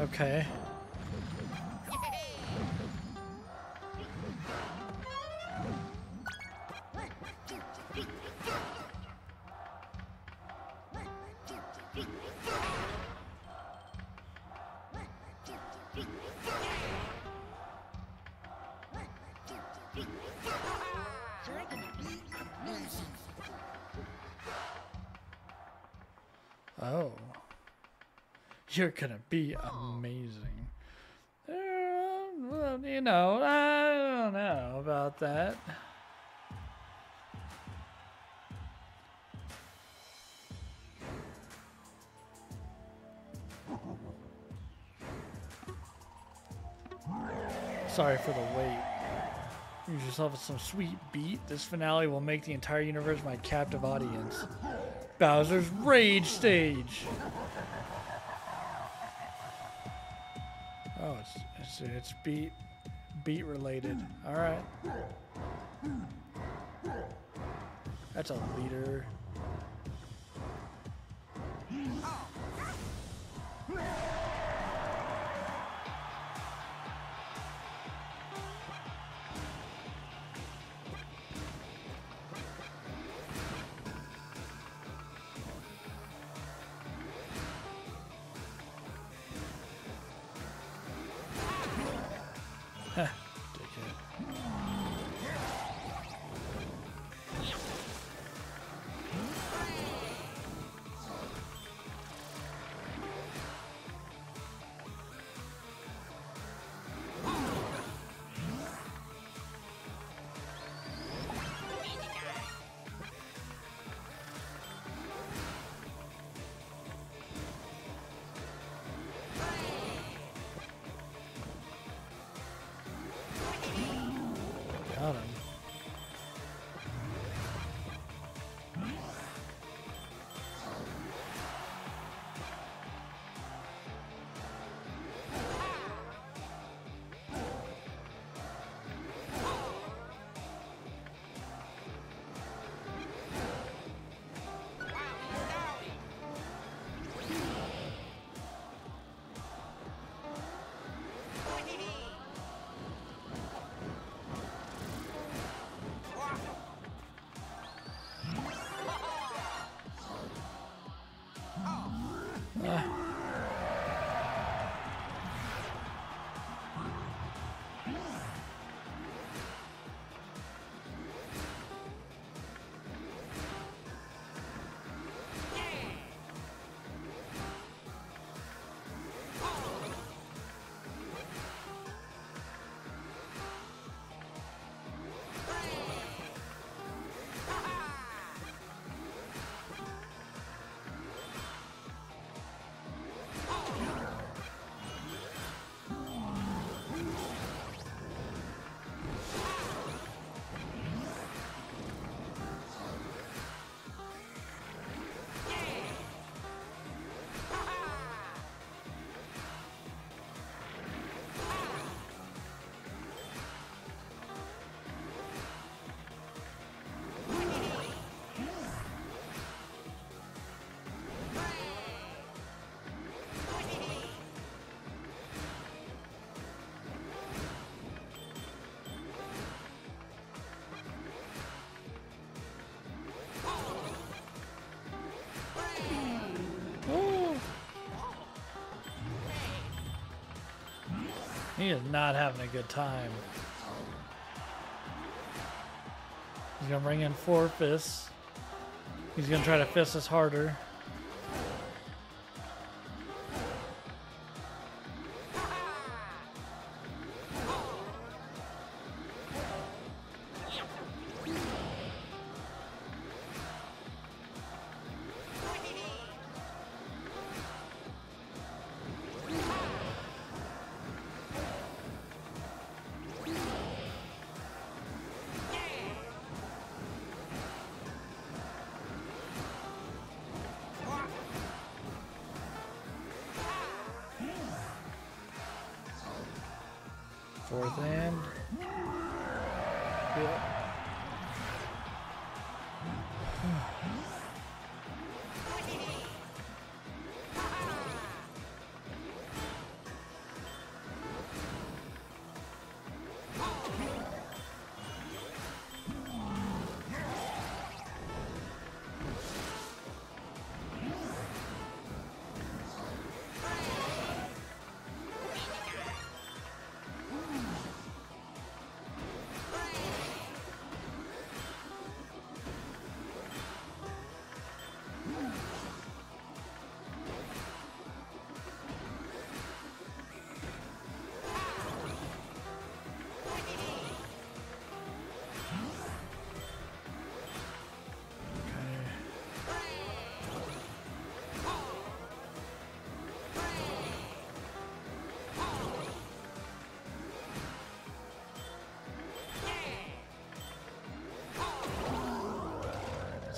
Okay. You're gonna be amazing. Uh, you know, I don't know about that. Sorry for the wait. Use yourself some sweet beat. This finale will make the entire universe my captive audience. Bowser's Rage Stage. It's beat beat related. All right. That's a leader. Huh. He is not having a good time. He's gonna bring in four fists. He's gonna try to fist us harder.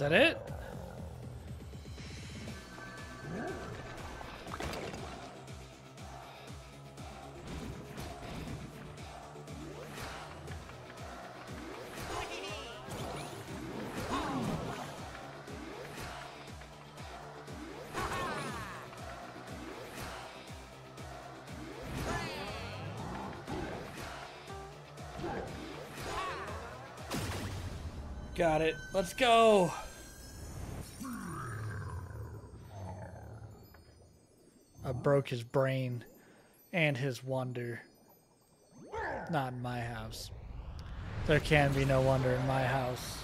Is that it? Got it. Let's go. Broke his brain and his wonder. Not in my house. There can be no wonder in my house.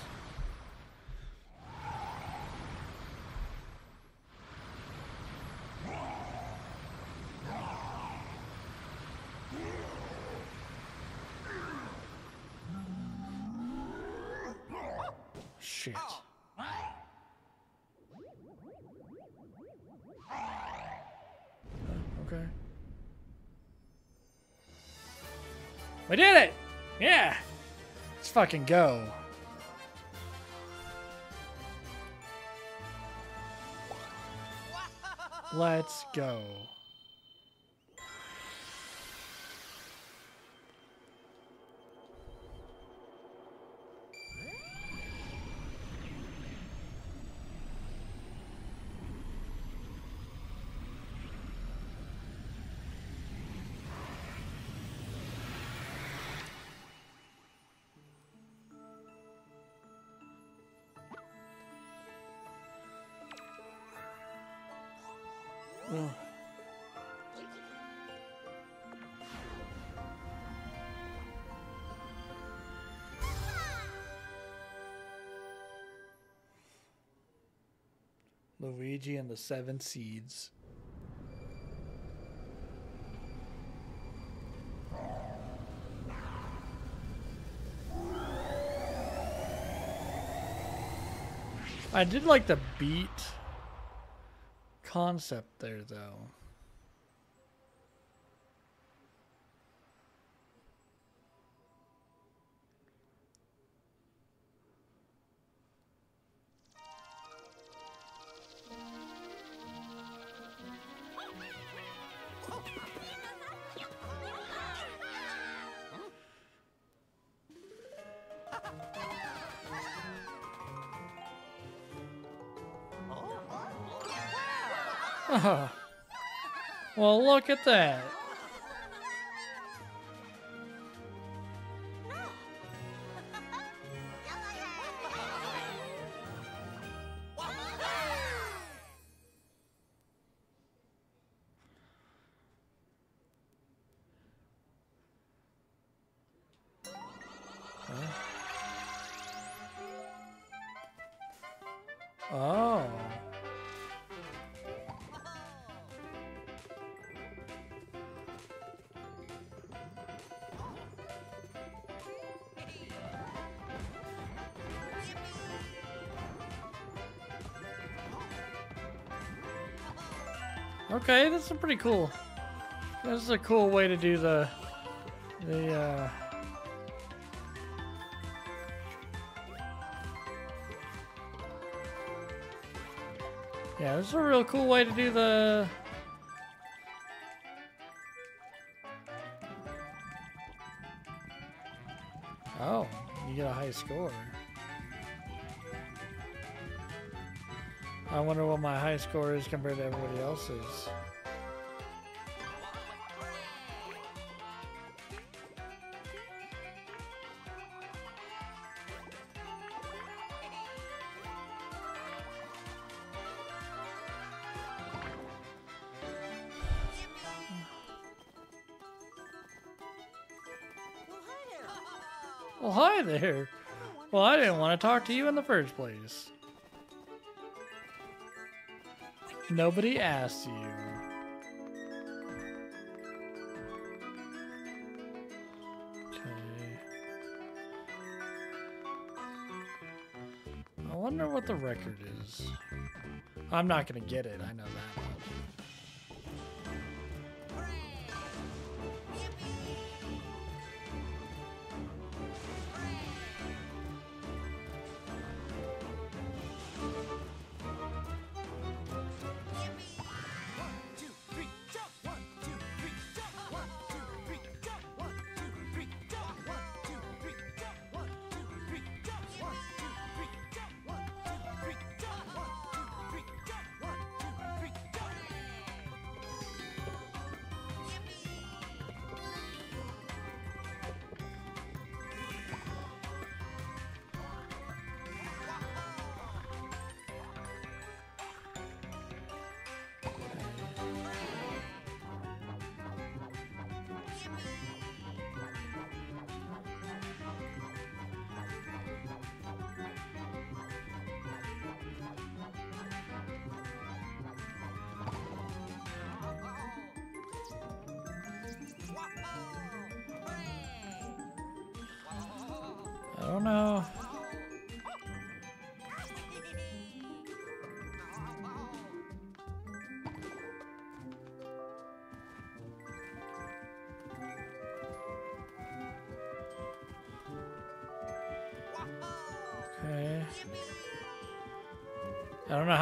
Fucking go. Let's go. Luigi and the Seven Seeds. I did like the beat concept there, though. Look at that. That's a pretty cool. This is a cool way to do the the uh Yeah, this is a real cool way to do the Oh, you get a high score. I wonder what my high score is compared to everybody else's. Well, hi there. Well, I didn't want to talk to you in the first place. Nobody asked you. Okay. I wonder what the record is. I'm not gonna get it, I know that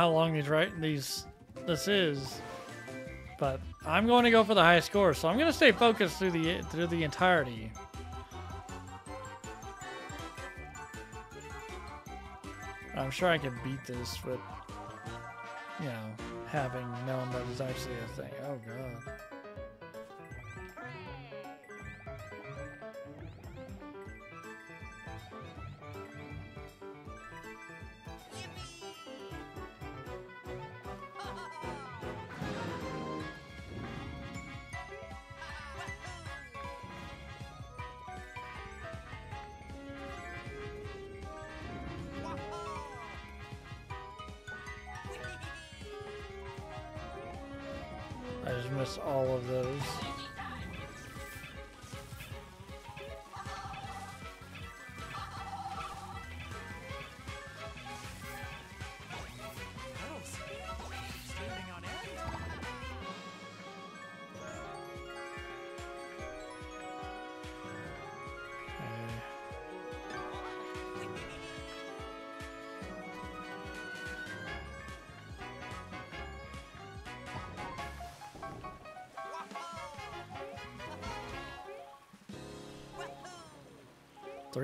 how long these right these this is, but I'm going to go for the high score, so I'm going to stay focused through the through the entirety. I'm sure I can beat this with, you know, having known that it's actually a thing. Oh god.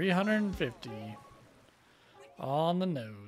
350 on the nose.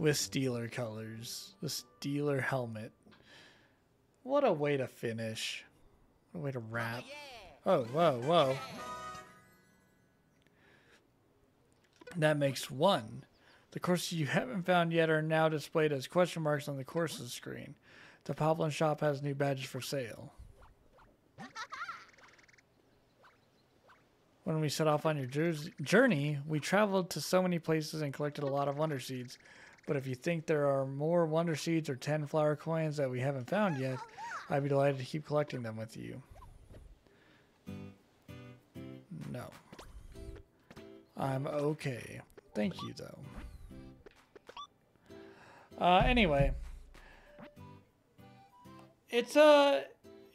With Steeler colors, the Steeler helmet. What a way to finish! What a way to wrap. Oh, whoa, whoa. That makes one. The courses you haven't found yet are now displayed as question marks on the courses screen. The Poplin shop has new badges for sale. When we set off on your journey, we traveled to so many places and collected a lot of Wonder Seeds. But if you think there are more Wonder Seeds or 10 flower coins that we haven't found yet, I'd be delighted to keep collecting them with you. No. I'm okay. Thank you, though. Uh, anyway. It's a...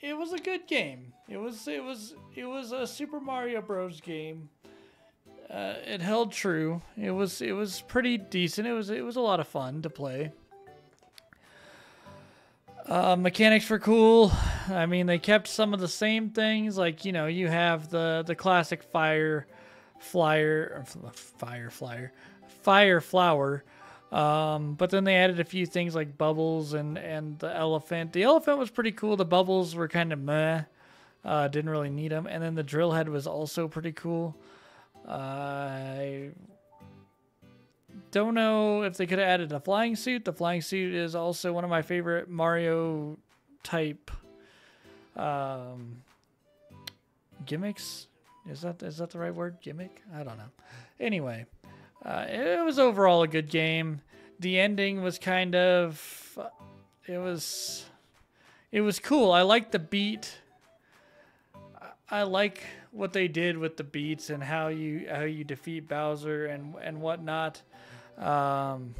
It was a good game. It was it was it was a Super Mario Bros. game. Uh, it held true. It was it was pretty decent. It was it was a lot of fun to play. Uh, mechanics were cool. I mean, they kept some of the same things. Like you know, you have the the classic fire flyer, fire flyer, fire flower. Um, but then they added a few things like bubbles and and the elephant. The elephant was pretty cool. The bubbles were kind of meh. Uh, didn't really need them. And then the drill head was also pretty cool. I don't know if they could have added a flying suit. The flying suit is also one of my favorite Mario type um, gimmicks. Is that is that the right word? Gimmick? I don't know. Anyway, uh, it was overall a good game. The ending was kind of it was it was cool. I liked the beat. I like what they did with the beats and how you how you defeat Bowser and and whatnot. Um,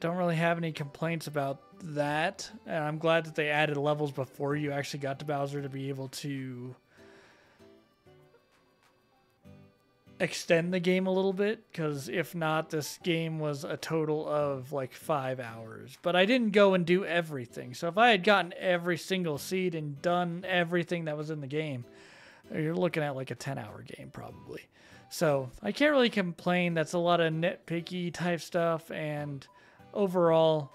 don't really have any complaints about that, and I'm glad that they added levels before you actually got to Bowser to be able to extend the game a little bit because if not this game was a total of like five hours. But i didn't go and do everything. So if i had gotten every single seed and done everything that was in the game you're looking at like a 10 hour game probably. So i can't really complain. That's a lot of nitpicky type stuff and overall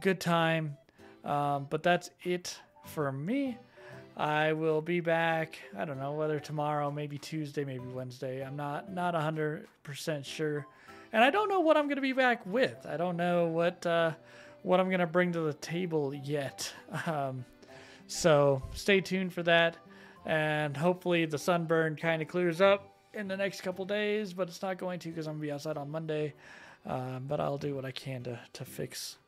good time. Um, but that's it for me I will be back. I don't know whether tomorrow, maybe Tuesday, maybe Wednesday. I'm not not hundred percent sure, and I don't know what I'm gonna be back with. I don't know what uh, what I'm gonna bring to the table yet. Um, so stay tuned for that, and hopefully the sunburn kind of clears up in the next couple days. But it's not going to because I'm gonna be outside on Monday. Um, but I'll do what I can to to fix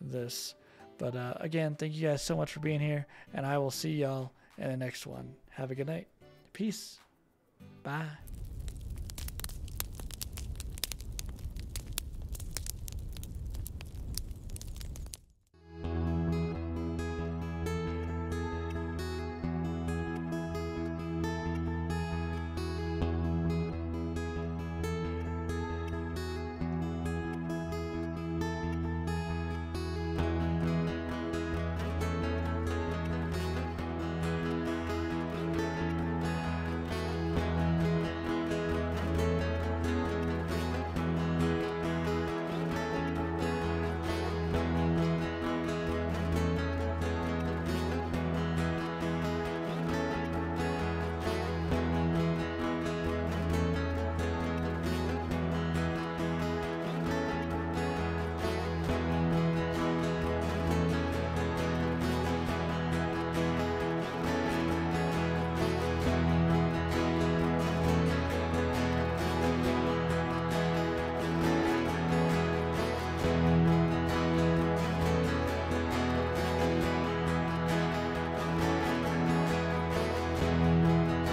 this. But uh, again, thank you guys so much for being here, and I will see y'all in the next one. Have a good night. Peace. Bye.